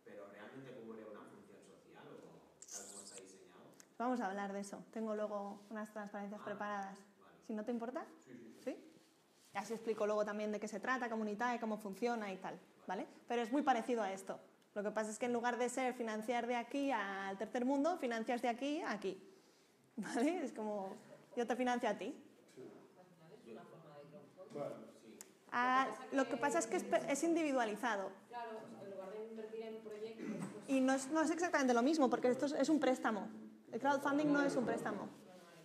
pero realmente cubre una función social o tal como está diseñado. Vamos a hablar de eso. Tengo luego unas transparencias Ah, preparadas. Vale. Si no te importa, Sí, sí, sí. ¿sí? Así explico luego también de qué se trata, Comunitae, cómo funciona y tal, ¿vale? Pero es muy parecido a esto. Lo que pasa es que en lugar de ser financiar de aquí al tercer mundo, financias de aquí a aquí. ¿Vale? Es como yo te financio a ti. Ah, lo que pasa es que es, individualizado. Claro, en lugar de invertir en proyectos. Y no es, no es exactamente lo mismo, porque esto es, es un préstamo. El crowdfunding no es un préstamo.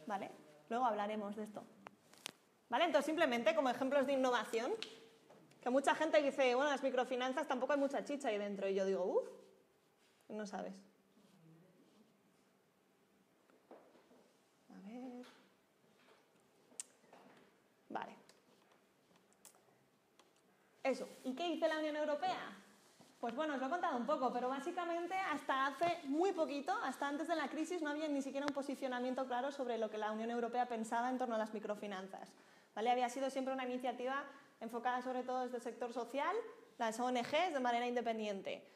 ¿Vale? Luego hablaremos de esto. ¿Vale? Entonces, simplemente como ejemplos de innovación, que mucha gente dice, bueno, las microfinanzas tampoco hay mucha chicha ahí dentro. Y yo digo, uff, no sabes. A ver. Vale. Eso. ¿Y qué dice la Unión Europea? Pues bueno, os lo he contado un poco, pero básicamente hasta hace muy poquito, hasta antes de la crisis, no había ni siquiera un posicionamiento claro sobre lo que la Unión Europea pensaba en torno a las microfinanzas. ¿Vale? Había sido siempre una iniciativa enfocada sobre todo desde el sector social, las ONGs de manera independiente.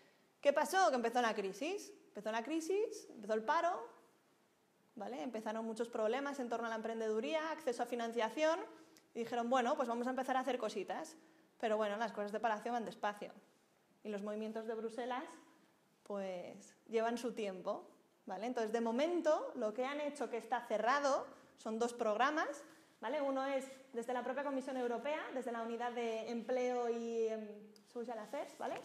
¿Qué pasó? Que empezó la crisis. Empezó la crisis, empezó el paro, ¿vale? Empezaron muchos problemas en torno a la emprendeduría, acceso a financiación, y dijeron, bueno, pues vamos a empezar a hacer cositas. Pero bueno, las cosas de palacio van despacio. Y los movimientos de Bruselas, pues llevan su tiempo, ¿vale? Entonces, de momento, lo que han hecho que está cerrado son dos programas, ¿vale? Uno es desde la propia Comisión Europea, desde la Unidad de Empleo y em, Social Affairs, ¿vale?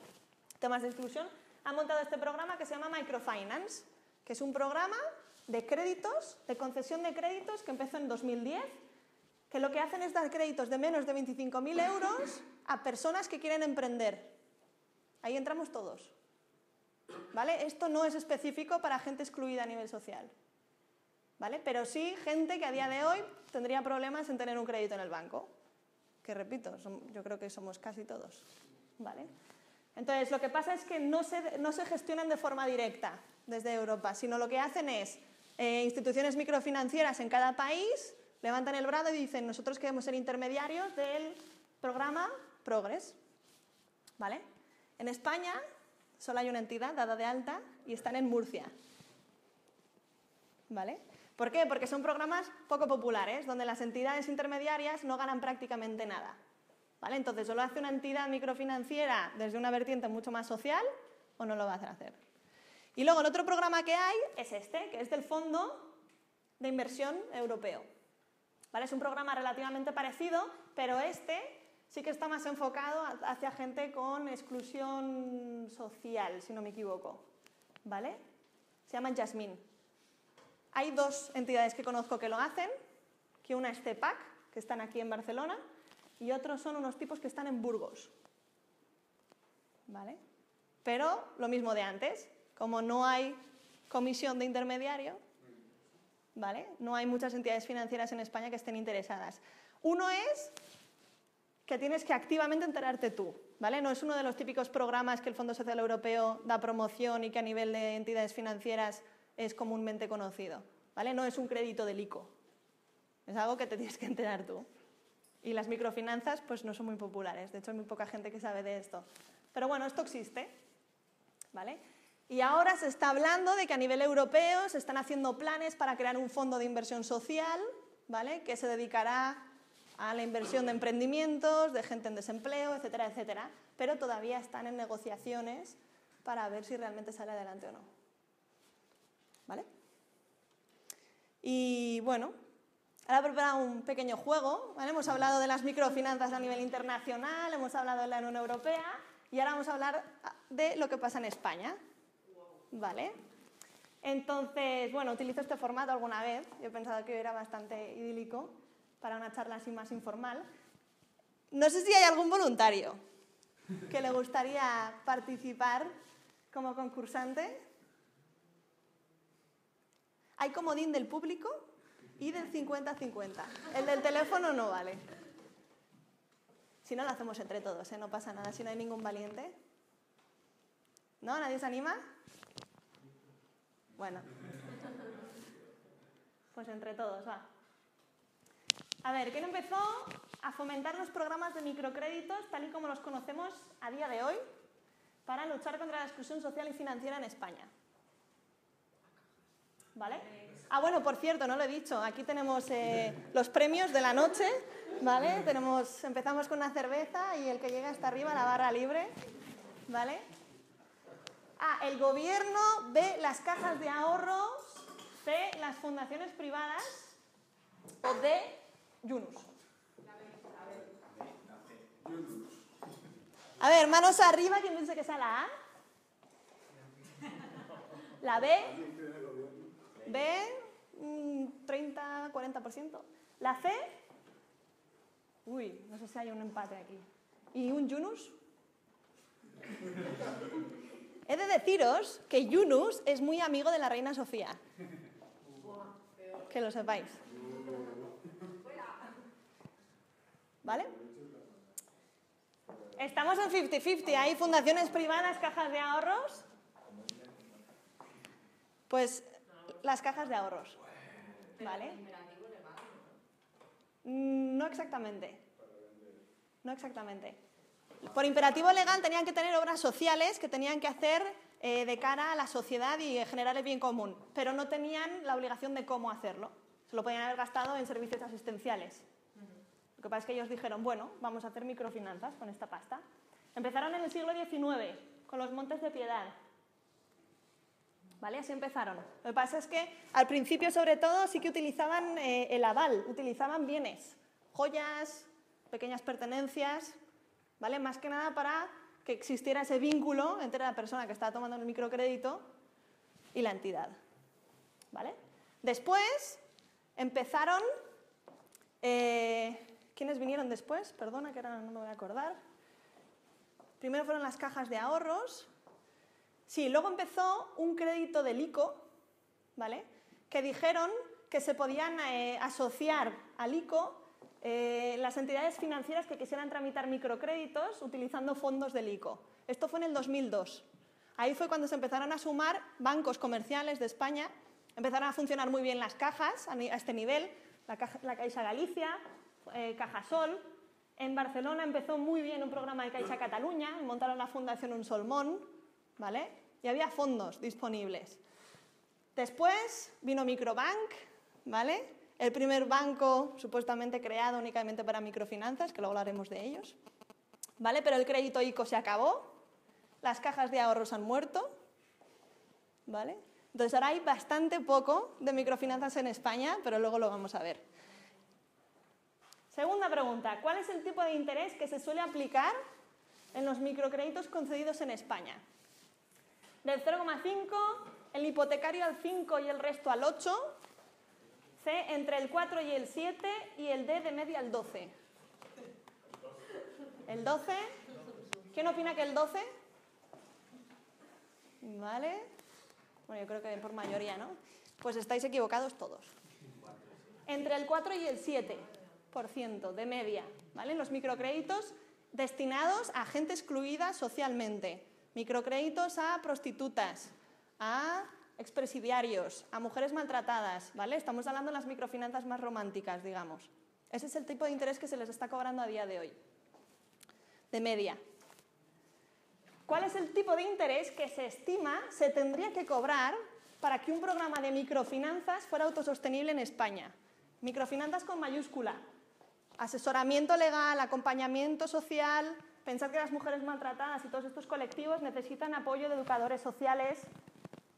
Temas de exclusión, han montado este programa que se llama Microfinance, que es un programa de créditos, de concesión de créditos, que empezó en 2010, que lo que hacen es dar créditos de menos de 25.000 euros a personas que quieren emprender. Ahí entramos todos. ¿Vale? Esto no es específico para gente excluida a nivel social. ¿Vale? Pero sí gente que a día de hoy tendría problemas en tener un crédito en el banco. Que repito, yo creo que somos casi todos. ¿Vale? Entonces, lo que pasa es que no se, gestionan de forma directa desde Europa, sino lo que hacen es eh, instituciones microfinancieras en cada país levantan el brazo y dicen nosotros queremos ser intermediarios del programa Progress. ¿Vale? En España solo hay una entidad dada de alta y están en Murcia. ¿Vale? ¿Por qué? Porque son programas poco populares, donde las entidades intermediarias no ganan prácticamente nada. ¿Vale? Entonces, ¿solo hace una entidad microfinanciera desde una vertiente mucho más social o no lo va a hacer? Y luego el otro programa que hay es este, que es del Fondo de Inversión Europeo. ¿Vale? Es un programa relativamente parecido, pero este sí que está más enfocado hacia gente con exclusión social, si no me equivoco. ¿Vale? Se llaman Jasmine. Hay dos entidades que conozco que lo hacen, que una es CEPAC, que están aquí en Barcelona, y otros son unos tipos que están en Burgos. ¿Vale? Pero lo mismo de antes, como no hay comisión de intermediario, ¿vale? No hay muchas entidades financieras en España que estén interesadas. Uno es que tienes que activamente enterarte tú, ¿vale? No es uno de los típicos programas que el Fondo Social Europeo da promoción y que a nivel de entidades financieras es comúnmente conocido, ¿vale? No es un crédito del ICO. Es algo que te tienes que enterar tú. Y las microfinanzas pues no son muy populares, de hecho hay muy poca gente que sabe de esto. Pero bueno, esto existe, ¿vale? Y ahora se está hablando de que a nivel europeo se están haciendo planes para crear un fondo de inversión social, ¿vale? Que se dedicará a la inversión de emprendimientos, de gente en desempleo, etcétera, etcétera. Pero todavía están en negociaciones para ver si realmente sale adelante o no. ¿Vale? Y bueno, ahora he preparado un pequeño juego. ¿vale? Hemos hablado de las microfinanzas a nivel internacional, hemos hablado de la Unión Europea y ahora vamos a hablar de lo que pasa en España. ¿vale? Entonces, bueno, utilizo este formato alguna vez. Yo he pensado que era bastante idílico para una charla así más informal. No sé si hay algún voluntario que le gustaría participar como concursante. Hay comodín del público y del 50-50. El del teléfono no vale. Si no, lo hacemos entre todos, ¿eh? no pasa nada. Si no hay ningún valiente. ¿No? ¿Nadie se anima? Bueno. Pues entre todos, va. A ver, ¿quién empezó a fomentar los programas de microcréditos tal y como los conocemos a día de hoy para luchar contra la exclusión social y financiera en España? ¿Vale? Ah, bueno, por cierto, no lo he dicho. Aquí tenemos eh, los premios de la noche, ¿vale? Tenemos, empezamos con una cerveza y el que llega hasta arriba, la barra libre, ¿vale? Ah, el gobierno ve las cajas de ahorros de las fundaciones privadas o de Yunus. A ver, manos arriba, ¿quién piensa que es la A? La B. B, 30, 40%. La C. Uy, no sé si hay un empate aquí. ¿Y un Yunus? He de deciros que Yunus es muy amigo de la reina Sofía. Que lo sepáis. ¿Vale? Estamos en 50-50. Hay fundaciones privadas, cajas de ahorros. Pues las cajas de ahorros. ¿Vale? Mm, no exactamente. No exactamente. Por imperativo legal tenían que tener obras sociales que tenían que hacer eh, de cara a la sociedad y generar el bien común, pero no tenían la obligación de cómo hacerlo. Se lo podían haber gastado en servicios asistenciales. Lo que pasa es que ellos dijeron, bueno, vamos a hacer microfinanzas con esta pasta. Empezaron en el siglo XIX, con los montes de piedad. ¿Vale? Así empezaron. Lo que pasa es que al principio, sobre todo, sí que utilizaban eh, el aval, utilizaban bienes, joyas, pequeñas pertenencias, ¿vale? Más que nada para que existiera ese vínculo entre la persona que estaba tomando el microcrédito y la entidad, ¿vale? Después empezaron... eh, ¿Quiénes vinieron después? Perdona, que ahora no me voy a acordar. Primero fueron las cajas de ahorros. Sí, luego empezó un crédito del ICO, ¿vale? Que dijeron que se podían eh, asociar al ICO eh, las entidades financieras que quisieran tramitar microcréditos utilizando fondos del ICO. Esto fue en el 2002. Ahí fue cuando se empezaron a sumar bancos comerciales de España, empezaron a funcionar muy bien las cajas a, este nivel, la, caja, Caixa Galicia, eh, Cajasol. En Barcelona empezó muy bien un programa de Caixa Cataluña, montaron la Fundación Un Solmón, ¿vale? Y había fondos disponibles. Después vino Microbank, ¿vale? El primer banco supuestamente creado únicamente para microfinanzas, que luego hablaremos de ellos, ¿vale? Pero el crédito ICO se acabó, las cajas de ahorros han muerto, ¿vale? Entonces ahora hay bastante poco de microfinanzas en España, pero luego lo vamos a ver. Segunda pregunta, ¿cuál es el tipo de interés que se suele aplicar en los microcréditos concedidos en España? Del 0,5, el hipotecario al 5 y el resto al 8, C entre el 4 y el 7 y el D de media al 12. ¿El 12? ¿Quién opina que el 12? ¿Vale? Bueno, yo creo que por mayoría, ¿no? Pues estáis equivocados todos. Entre el 4 y el 7% de media, ¿vale? Los microcréditos destinados a gente excluida socialmente. Microcréditos a prostitutas, a expresidiarios, a mujeres maltratadas, ¿vale? Estamos hablando de las microfinanzas más románticas, digamos. Ese es el tipo de interés que se les está cobrando a día de hoy. De media. ¿Cuál es el tipo de interés que se estima se tendría que cobrar para que un programa de microfinanzas fuera autosostenible en España? Microfinanzas con mayúscula. Asesoramiento legal, acompañamiento social. Pensad que las mujeres maltratadas y todos estos colectivos necesitan apoyo de educadores sociales.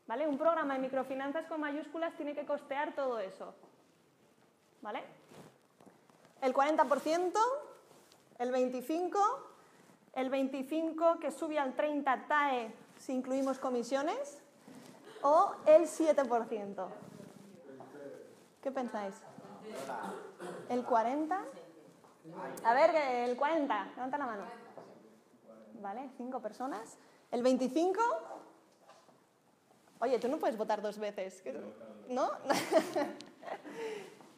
¿Vale? Un programa de microfinanzas con mayúsculas tiene que costear todo eso. ¿Vale? El 40%, el 25%, el 25% que sube al 30% TAE si incluimos comisiones, o el 7%. ¿Qué pensáis? ¿El 40%? A ver, el 40%, levanta la mano. ¿Vale? Cinco personas. ¿El 25%? Oye, tú no puedes votar dos veces. ¿No?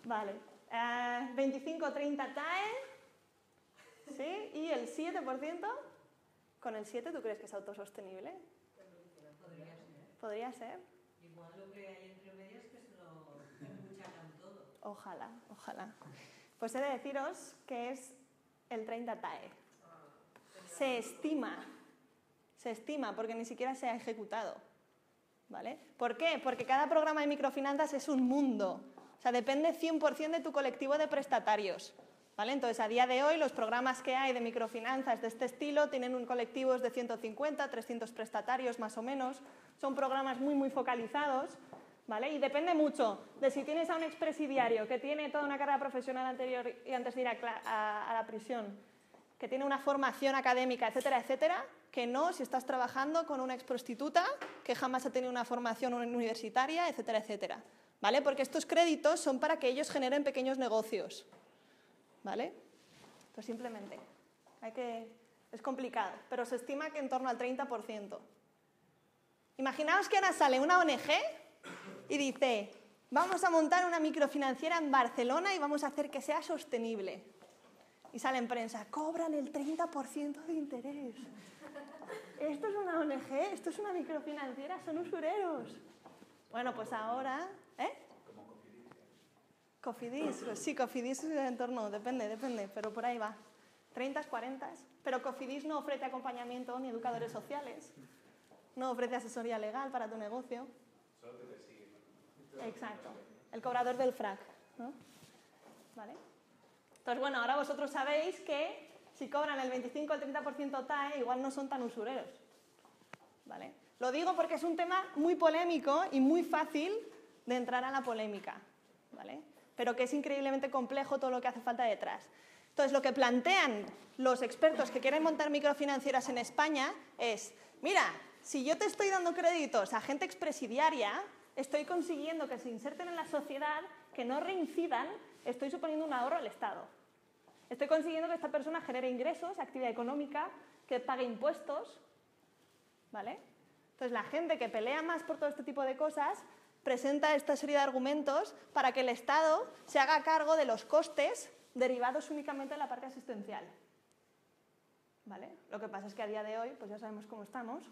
vale. Eh, 25-30 TAE. ¿Sí? ¿Y el 7%? ¿Con el 7 tú crees que es autosostenible? Podría ser. Podría ser. Igual lo que hay entre medias que se lo todo. Ojalá, ojalá. Pues he de deciros que es el 30 TAE. Se estima, se estima, porque ni siquiera se ha ejecutado. ¿Vale? ¿Por qué? Porque cada programa de microfinanzas es un mundo. O sea, depende 100% de tu colectivo de prestatarios. ¿Vale? Entonces, a día de hoy, los programas que hay de microfinanzas de este estilo tienen un colectivo de 150, 300 prestatarios más o menos. Son programas muy, muy focalizados. ¿Vale? Y depende mucho de si tienes a un expresidiario que tiene toda una carrera profesional anterior y antes de ir a, la prisión, que tiene una formación académica, etcétera, etcétera, que no si estás trabajando con una exprostituta que jamás ha tenido una formación universitaria, etcétera, etcétera. ¿Vale? Porque estos créditos son para que ellos generen pequeños negocios. ¿Vale? Pues simplemente. Hay que... Es complicado, pero se estima que en torno al 30%. Imaginaos que ahora sale una ONG y dice, vamos a montar una microfinanciera en Barcelona y vamos a hacer que sea sostenible. Y sale en prensa, cobran el 30% de interés. Esto es una ONG, esto es una microfinanciera, son usureros. Bueno, pues ahora, ¿eh? Cofidis, pues sí, Cofidis es en torno, depende, depende, pero por ahí va. 30, 40, pero Cofidis no ofrece acompañamiento ni educadores sociales, no ofrece asesoría legal para tu negocio. Solo te. Exacto, el cobrador del frac. ¿Vale? Entonces, bueno, ahora vosotros sabéis que si cobran el 25 o el 30% TAE, igual no son tan usureros. ¿Vale? Lo digo porque es un tema muy polémico y muy fácil de entrar a la polémica. ¿Vale? Pero que es increíblemente complejo todo lo que hace falta detrás. Entonces, lo que plantean los expertos que quieren montar microfinancieras en España es, mira, si yo te estoy dando créditos a gente expresidiaria, estoy consiguiendo que se inserten en la sociedad, que no reincidan, estoy suponiendo un ahorro al Estado. Estoy consiguiendo que esta persona genere ingresos, actividad económica, que pague impuestos, ¿vale? Entonces la gente que pelea más por todo este tipo de cosas presenta esta serie de argumentos para que el Estado se haga cargo de los costes derivados únicamente de la parte asistencial. ¿Vale? Lo que pasa es que a día de hoy, pues ya sabemos cómo estamos.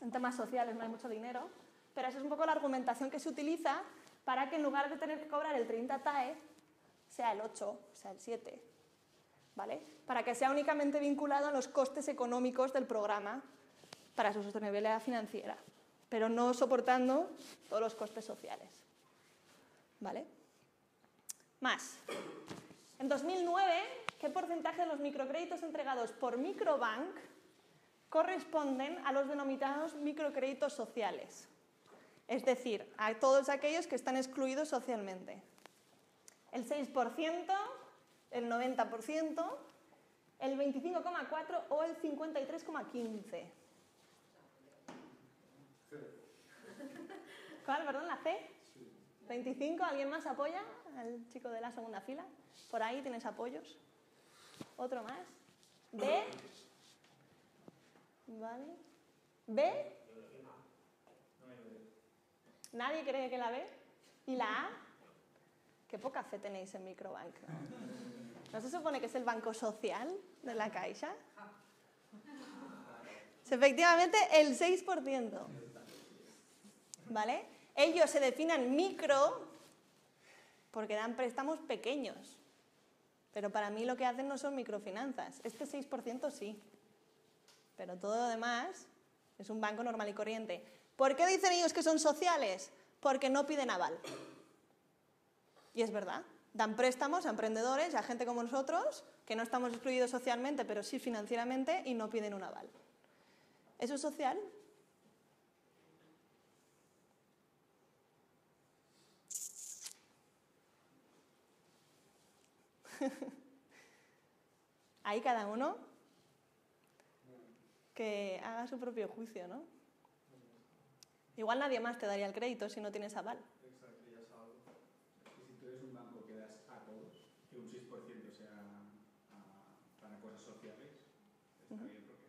En temas sociales no hay mucho dinero, pero esa es un poco la argumentación que se utiliza para que en lugar de tener que cobrar el 30 TAE, sea el 8, sea el 7. ¿Vale? Para que sea únicamente vinculado a los costes económicos del programa para su sostenibilidad financiera, pero no soportando todos los costes sociales. ¿Vale? Más. En 2009, ¿qué porcentaje de los microcréditos entregados por Microbank corresponden a los denominados microcréditos sociales? Es decir, a todos aquellos que están excluidos socialmente. El 6%, el 90%, el 25,4% o el 53,15%. ¿Cuál, perdón? ¿La C? 25, ¿alguien más apoya al chico de la segunda fila? Por ahí tienes apoyos. ¿Otro más? ¿B? ¿Vale? ¿B? ¿Nadie cree que la B? ¿Y la A? Qué poca fe tenéis en Microbank. ¿No se supone que es el banco social de la Caixa? Efectivamente el 6%. ¿Vale? Ellos se definen micro porque dan préstamos pequeños. Pero para mí lo que hacen no son microfinanzas. Este 6% sí. Pero todo lo demás es un banco normal y corriente. ¿Por qué dicen ellos que son sociales? Porque no piden aval. Y es verdad. Dan préstamos a emprendedores y a gente como nosotros, que no estamos excluidos socialmente, pero sí financieramente, y no piden un aval. ¿Eso es social? Ahí cada uno que haga su propio juicio, ¿no? Igual nadie más te daría el crédito si no tienes aval. Exacto, ya sabes. Y si tú eres un banco que das a todos, que un 6% sea a- para cosas sociales, está Ujú. bien porque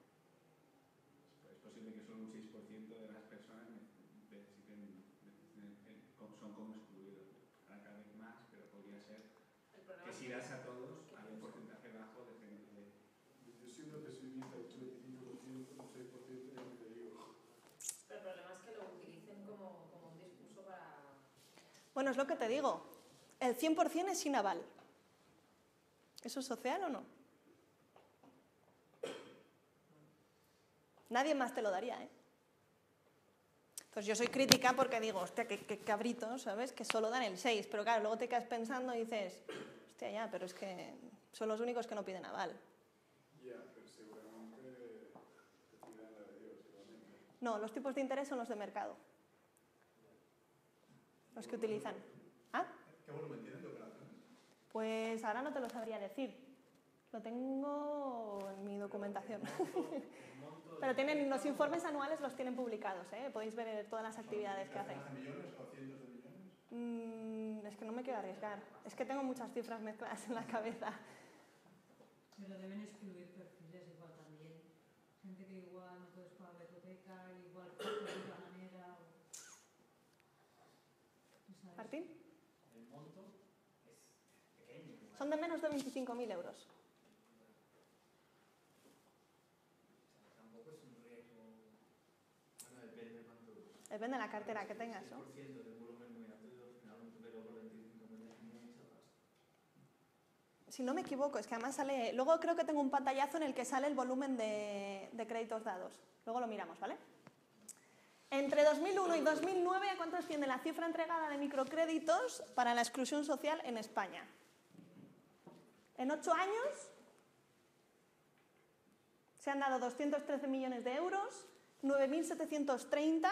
es posible que solo un 6% de las personas necesiten, necesiten- eh, como- son como excluidos. Ahora cada vez más, pero podría ser El problema que es si das a todos, hay un porcentaje bajo de gente de... Yo siendo pesimista, he hecho 25%, un 6%, ya te digo. Pero el problema es que lo utilicen como, como un discurso para... Bueno, es lo que te digo. El 100% es sin aval. ¿Eso es social o no? Nadie más te lo daría, ¿eh? Pues yo soy crítica porque digo, hostia, qué, qué cabritos, ¿sabes? Que solo dan el 6. Pero claro, luego te quedas pensando y dices, hostia, ya, pero es que son los únicos que no piden aval. Ya, pero seguramente te tiran la de Dios, igualmente. No, los tipos de interés son los de mercado. Los que utilizan. ¿Ah? ¿Qué volumen tienen de operaciones? Pues ahora no te lo sabría decir. Lo tengo en mi documentación. Pero tienen los informes anuales los tienen publicados, ¿eh? Podéis ver todas las actividades que hacen. ¿Decenas de millones o cientos de millones? Mm, es que no me quiero arriesgar. Es que tengo muchas cifras mezcladas en la cabeza. Pero deben excluir perfiles igual también. Gente que igual no puedes pagar la hipoteca, igual de otra manera. o- ¿no sabes? Martín, El monto es pequeño. son de menos de 25.000 euros. Tampoco es un riesgo. Bueno, depende cuánto. Depende de la cartera que tengas, ¿no? 6% de un volumen muy alto y al final un pero por 25 millones es mucha pasta. Si no me equivoco, es que además sale... Luego creo que tengo un pantallazo en el que sale el volumen de, de créditos dados. Luego lo miramos, ¿vale? Entre 2001 y 2009, ¿a cuánto asciende la cifra entregada de microcréditos para la exclusión social en España? En ocho años se han dado 213 millones de euros, 9.730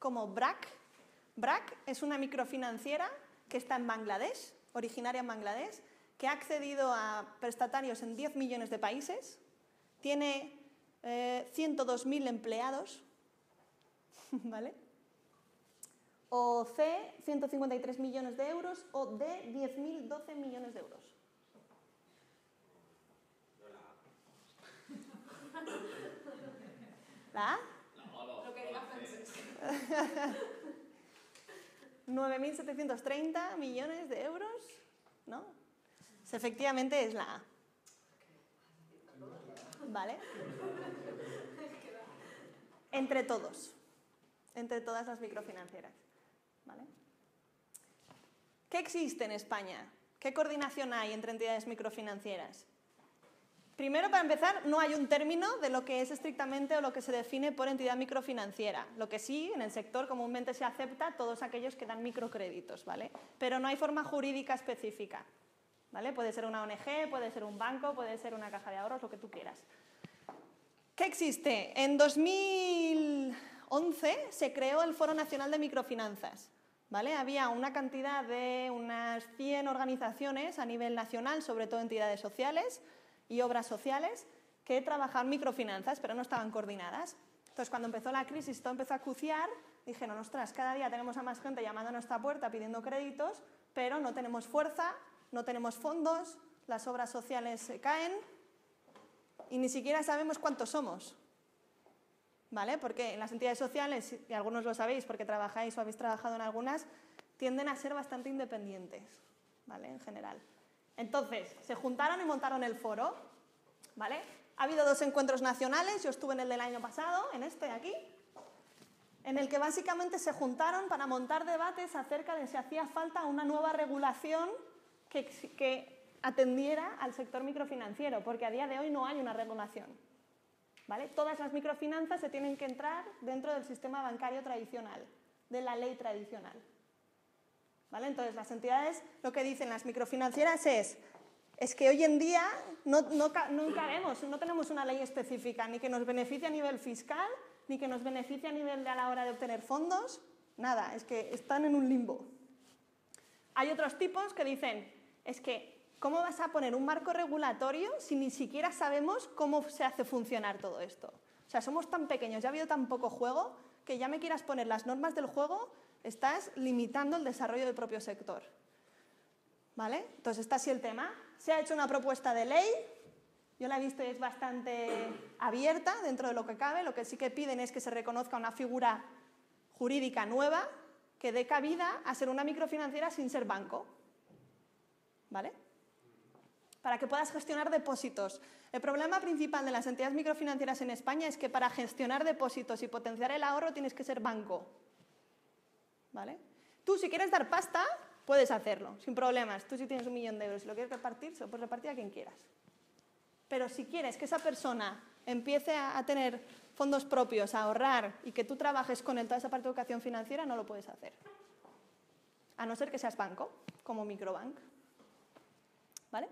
como BRAC. BRAC es una microfinanciera que está en Bangladesh, originaria en Bangladesh, que ha accedido a prestatarios en 10 millones de países, tiene eh, 102.000 empleados, ¿vale? o C, 153 millones de euros, o D, 10.012 millones de euros. ¿La A? Lo que diga Francesc. 9.730 millones de euros, ¿no? Pues efectivamente es la A. ¿Vale? Entre todos, entre todas las microfinancieras. ¿Vale? ¿Qué existe en España? ¿Qué coordinación hay entre entidades microfinancieras? Primero, para empezar, no hay un término de lo que es estrictamente o lo que se define por entidad microfinanciera. Lo que sí, en el sector comúnmente se acepta todos aquellos que dan microcréditos, ¿vale? Pero no hay forma jurídica específica, ¿vale? Puede ser una ONG, puede ser un banco, puede ser una caja de ahorros, lo que tú quieras. ¿Qué existe? En 2011 se creó el Foro Nacional de Microfinanzas. Había una cantidad de unas 100 organizaciones a nivel nacional, sobre todo entidades sociales, y obras sociales que trabajaban microfinanzas, pero no estaban coordinadas. Entonces, cuando empezó la crisis, todo empezó a acuciar, dijeron, ostras, cada día tenemos a más gente llamando a nuestra puerta pidiendo créditos, pero no tenemos fuerza, no tenemos fondos, las obras sociales se caen y ni siquiera sabemos cuántos somos. ¿Vale? Porque las entidades sociales, y algunos lo sabéis porque trabajáis o habéis trabajado en algunas, tienden a ser bastante independientes, ¿vale? En general. Entonces, se juntaron y montaron el foro, ¿vale? Ha habido dos encuentros nacionales, yo estuve en el del año pasado, en este de aquí, en el que básicamente se juntaron para montar debates acerca de si hacía falta una nueva regulación que atendiera al sector microfinanciero, porque a día de hoy no hay una regulación. ¿Vale? Todas las microfinanzas se tienen que entrar dentro del sistema bancario tradicional, de la ley tradicional. ¿Vale? Entonces, las entidades, lo que dicen las microfinancieras es, es que hoy en día no, no, no tenemos una ley específica, ni que nos beneficie a nivel fiscal, ni que nos beneficie a nivel de a la hora de obtener fondos, nada, es que están en un limbo. Hay otros tipos que dicen, es que, ¿cómo vas a poner un marco regulatorio si ni siquiera sabemos cómo se hace funcionar todo esto? O sea, somos tan pequeños, ya ha habido tan poco juego, que ya me quieras poner las normas del juego estás limitando el desarrollo del propio sector. ¿Vale? Entonces está así el tema. Se ha hecho una propuesta de ley, yo la he visto y es bastante abierta dentro de lo que cabe. Lo que sí que piden es que se reconozca una figura jurídica nueva que dé cabida a ser una microfinanciera sin ser banco. ¿Vale? Para que puedas gestionar depósitos. El problema principal de las entidades microfinancieras en España es que para gestionar depósitos y potenciar el ahorro tienes que ser banco. ¿vale? Tú, si quieres dar pasta, puedes hacerlo, sin problemas. Tú, si tienes un millón de euros y lo quieres repartir, se lo puedes repartir a quien quieras. Pero si quieres que esa persona empiece a, tener fondos propios, a ahorrar y que tú trabajes con él toda esa parte de educación financiera, no lo puedes hacer. A no ser que seas banco, como microbank. ¿Vale?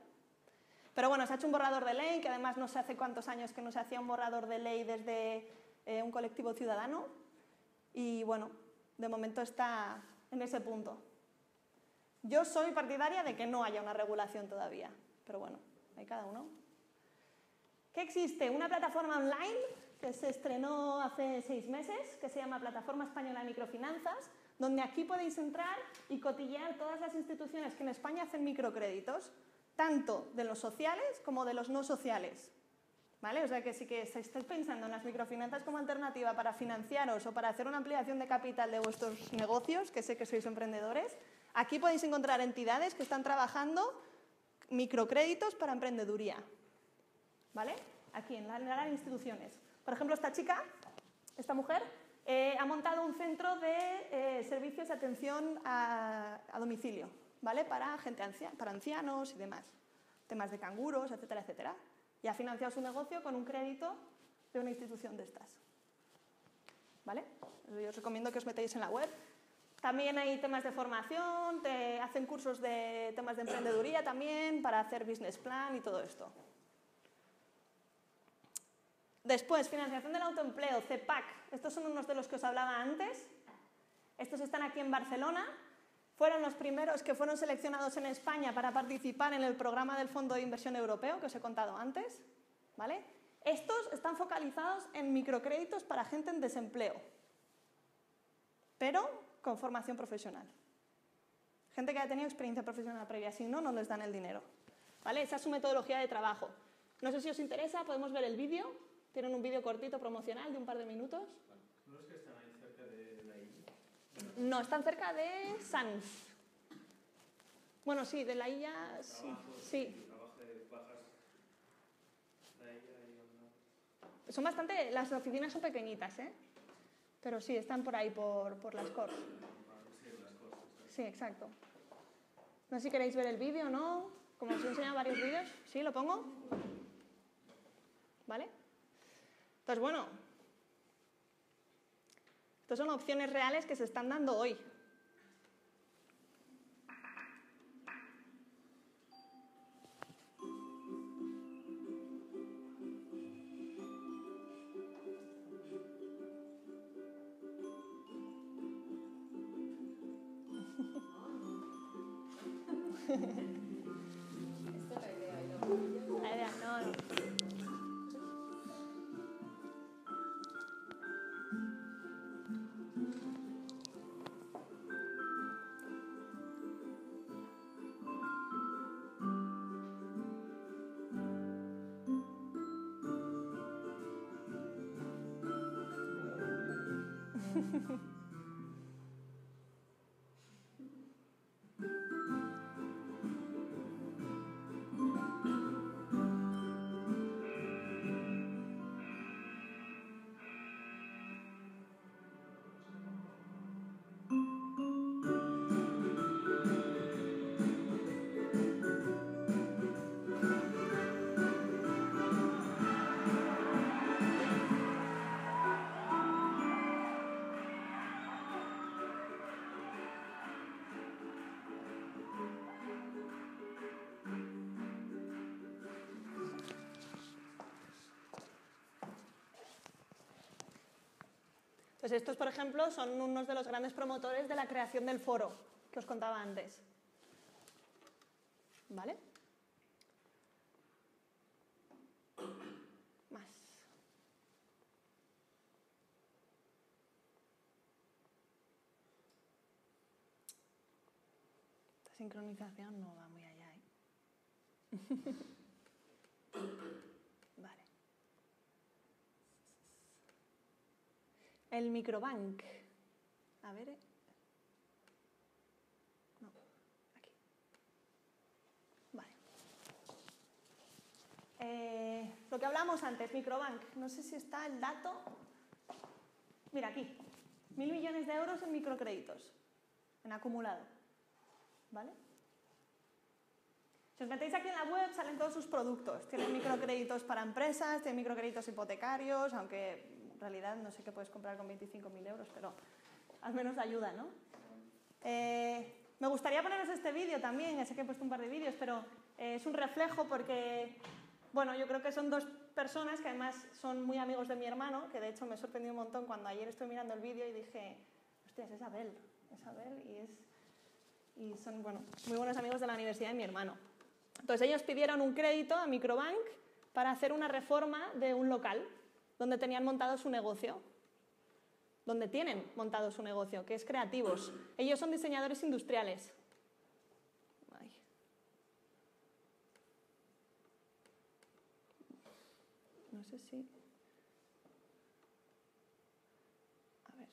Pero bueno, se ha hecho un borrador de ley, que además no sé hace cuántos años que no se hacía un borrador de ley desde eh, un colectivo ciudadano. Y bueno, de momento está en ese punto. Yo soy partidaria de que no haya una regulación todavía, pero bueno, hay cada uno. ¿Qué existe? Una plataforma online que se estrenó hace seis meses, que se llama Plataforma Española de Microfinanzas, donde aquí podéis entrar y cotillear todas las instituciones que en España hacen microcréditos, tanto de los sociales como de los no sociales. ¿Vale? O sea que si que estáis pensando en las microfinanzas como alternativa para financiaros o para hacer una ampliación de capital de vuestros negocios, que sé que sois emprendedores, aquí podéis encontrar entidades que están trabajando microcréditos para emprendeduría. ¿Vale? Aquí, en las instituciones. Por ejemplo, esta chica, esta mujer, eh, ha montado un centro de eh, servicios de atención a domicilio, ¿vale? Para gente anciana, para ancianos y demás. Temas de canguros, etcétera, etcétera y ha financiado su negocio con un crédito de una institución de estas. ¿Vale? Yo os recomiendo que os metáis en la web. También hay temas de formación, te hacen cursos de temas de emprendeduría también para hacer business plan y todo esto. Después, financiación del autoempleo, CEPAC. Estos son unos de los que os hablaba antes. Estos están aquí en Barcelona fueron los primeros que fueron seleccionados en España para participar en el programa del Fondo de Inversión Europeo que os he contado antes. ¿vale? Estos están focalizados en microcréditos para gente en desempleo, pero con formación profesional. Gente que haya tenido experiencia profesional previa, si no, no les dan el dinero. ¿Vale? Esa es su metodología de trabajo. No sé si os interesa, podemos ver el vídeo. Tienen un vídeo cortito promocional de un par de minutos. ¿No es que están ahí cerca de la isla? No, están cerca de Sans. Bueno, sí, de la isla, sí. Son bastante, las oficinas son pequeñitas, ¿eh? Pero sí, están por ahí, por, por las cores. Sí, exacto. No sé si queréis ver el vídeo o no. Como os he enseñado varios vídeos, ¿sí? ¿Lo pongo? ¿Vale? Entonces, bueno. Estas son opciones reales que se están dando hoy. Pues estos, por ejemplo, son unos de los grandes promotores de la creación del foro que os contaba antes. ¿Vale? Más. Esta sincronización no va muy allá, ¿eh? vale. El microbank. A ver. eh. No, aquí. Vale. Eh, lo que hablamos antes, microbank. No sé si está el dato. Mira, aquí. Mil millones de euros en microcréditos. En acumulado. ¿Vale? Si os metéis aquí en la web salen todos sus productos. Tienen microcréditos para empresas, tienen microcréditos hipotecarios, aunque en realidad no sé qué puedes comprar con 25.000 euros, pero al menos ayuda, ¿no? Eh, me gustaría poneros este vídeo también, sé que he puesto un par de vídeos, pero eh, es un reflejo porque, bueno, yo creo que son dos personas que además son muy amigos de mi hermano, que de hecho me sorprendió un montón cuando ayer estuve mirando el vídeo y dije, hostias, es Abel, es Abel y es y son bueno, muy buenos amigos de la universidad de mi hermano. Entonces ellos pidieron un crédito a Microbank para hacer una reforma de un local donde tenían montado su negocio, donde tienen montado su negocio, que es creativos. Ellos son diseñadores industriales. No sé si... A ver.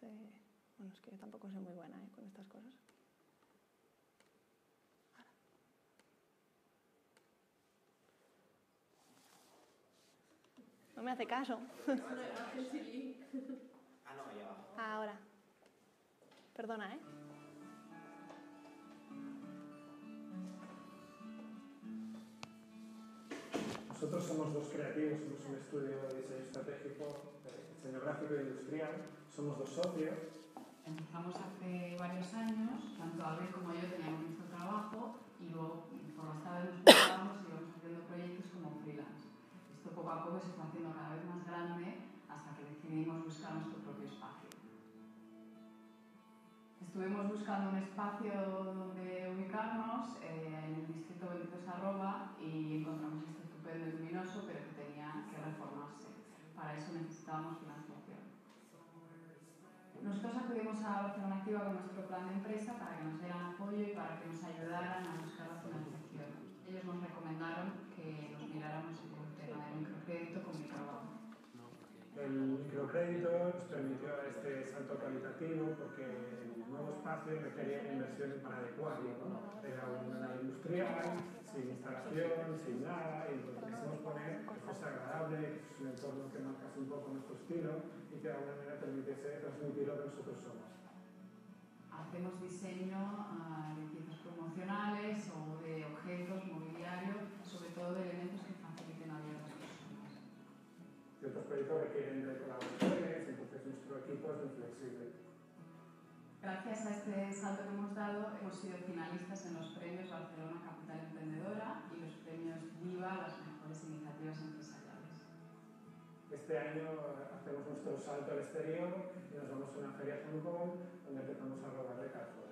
Sé. Bueno, es que yo tampoco soy muy buena ¿eh? con estas cosas. No me hace caso. Ah, no, ahí abajo. Ahora. Perdona, ¿eh? Nosotros somos dos creativos, somos un estudio de diseño estratégico, de diseño gráfico e industrial, somos dos socios. Empezamos hace varios años, tanto Abel como yo teníamos nuestro trabajo y luego por las tardes nos juntábamos y íbamos haciendo proyectos como freelance. Esto poco a poco se fue haciendo cada vez más grande hasta que decidimos buscar nuestro propio espacio. Estuvimos buscando un espacio donde ubicarnos eh, en el distrito 22 arroba y encontramos este estupendo y luminoso, pero que tenía que reformarse. Para eso necesitábamos financiación. Nosotros acudimos a Barcelona Activa con nuestro plan de empresa para que nos dieran apoyo y para que nos ayudaran a buscar la financiación. Ellos nos recomendaron que nos miráramos del microcrédito con microbanco. El microcrédito nos permitió este salto cualitativo porque el nuevo espacio requería inversión para adecuarlo. ¿no? Era una industrial, sin instalación, sin nada, y lo que quisimos poner fuese agradable, fuese un entorno que marcase un poco nuestro estilo y que de alguna manera permitiese transmitir lo que nosotros somos. Hacemos diseño ah, de piezas promocionales o de objetos, mobiliario, sobre todo de elementos proyectos requieren de colaboraciones, entonces nuestro equipo es muy flexible. Gracias a este salto que hemos dado, hemos sido finalistas en los premios Barcelona Capital Emprendedora y los premios Viva, las mejores iniciativas empresariales. Este año hacemos nuestro salto al exterior y nos vamos a una feria Hong Kong donde empezamos a rodar de Carrefour.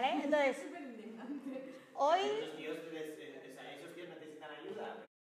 ¿Vale? Entonces, hoy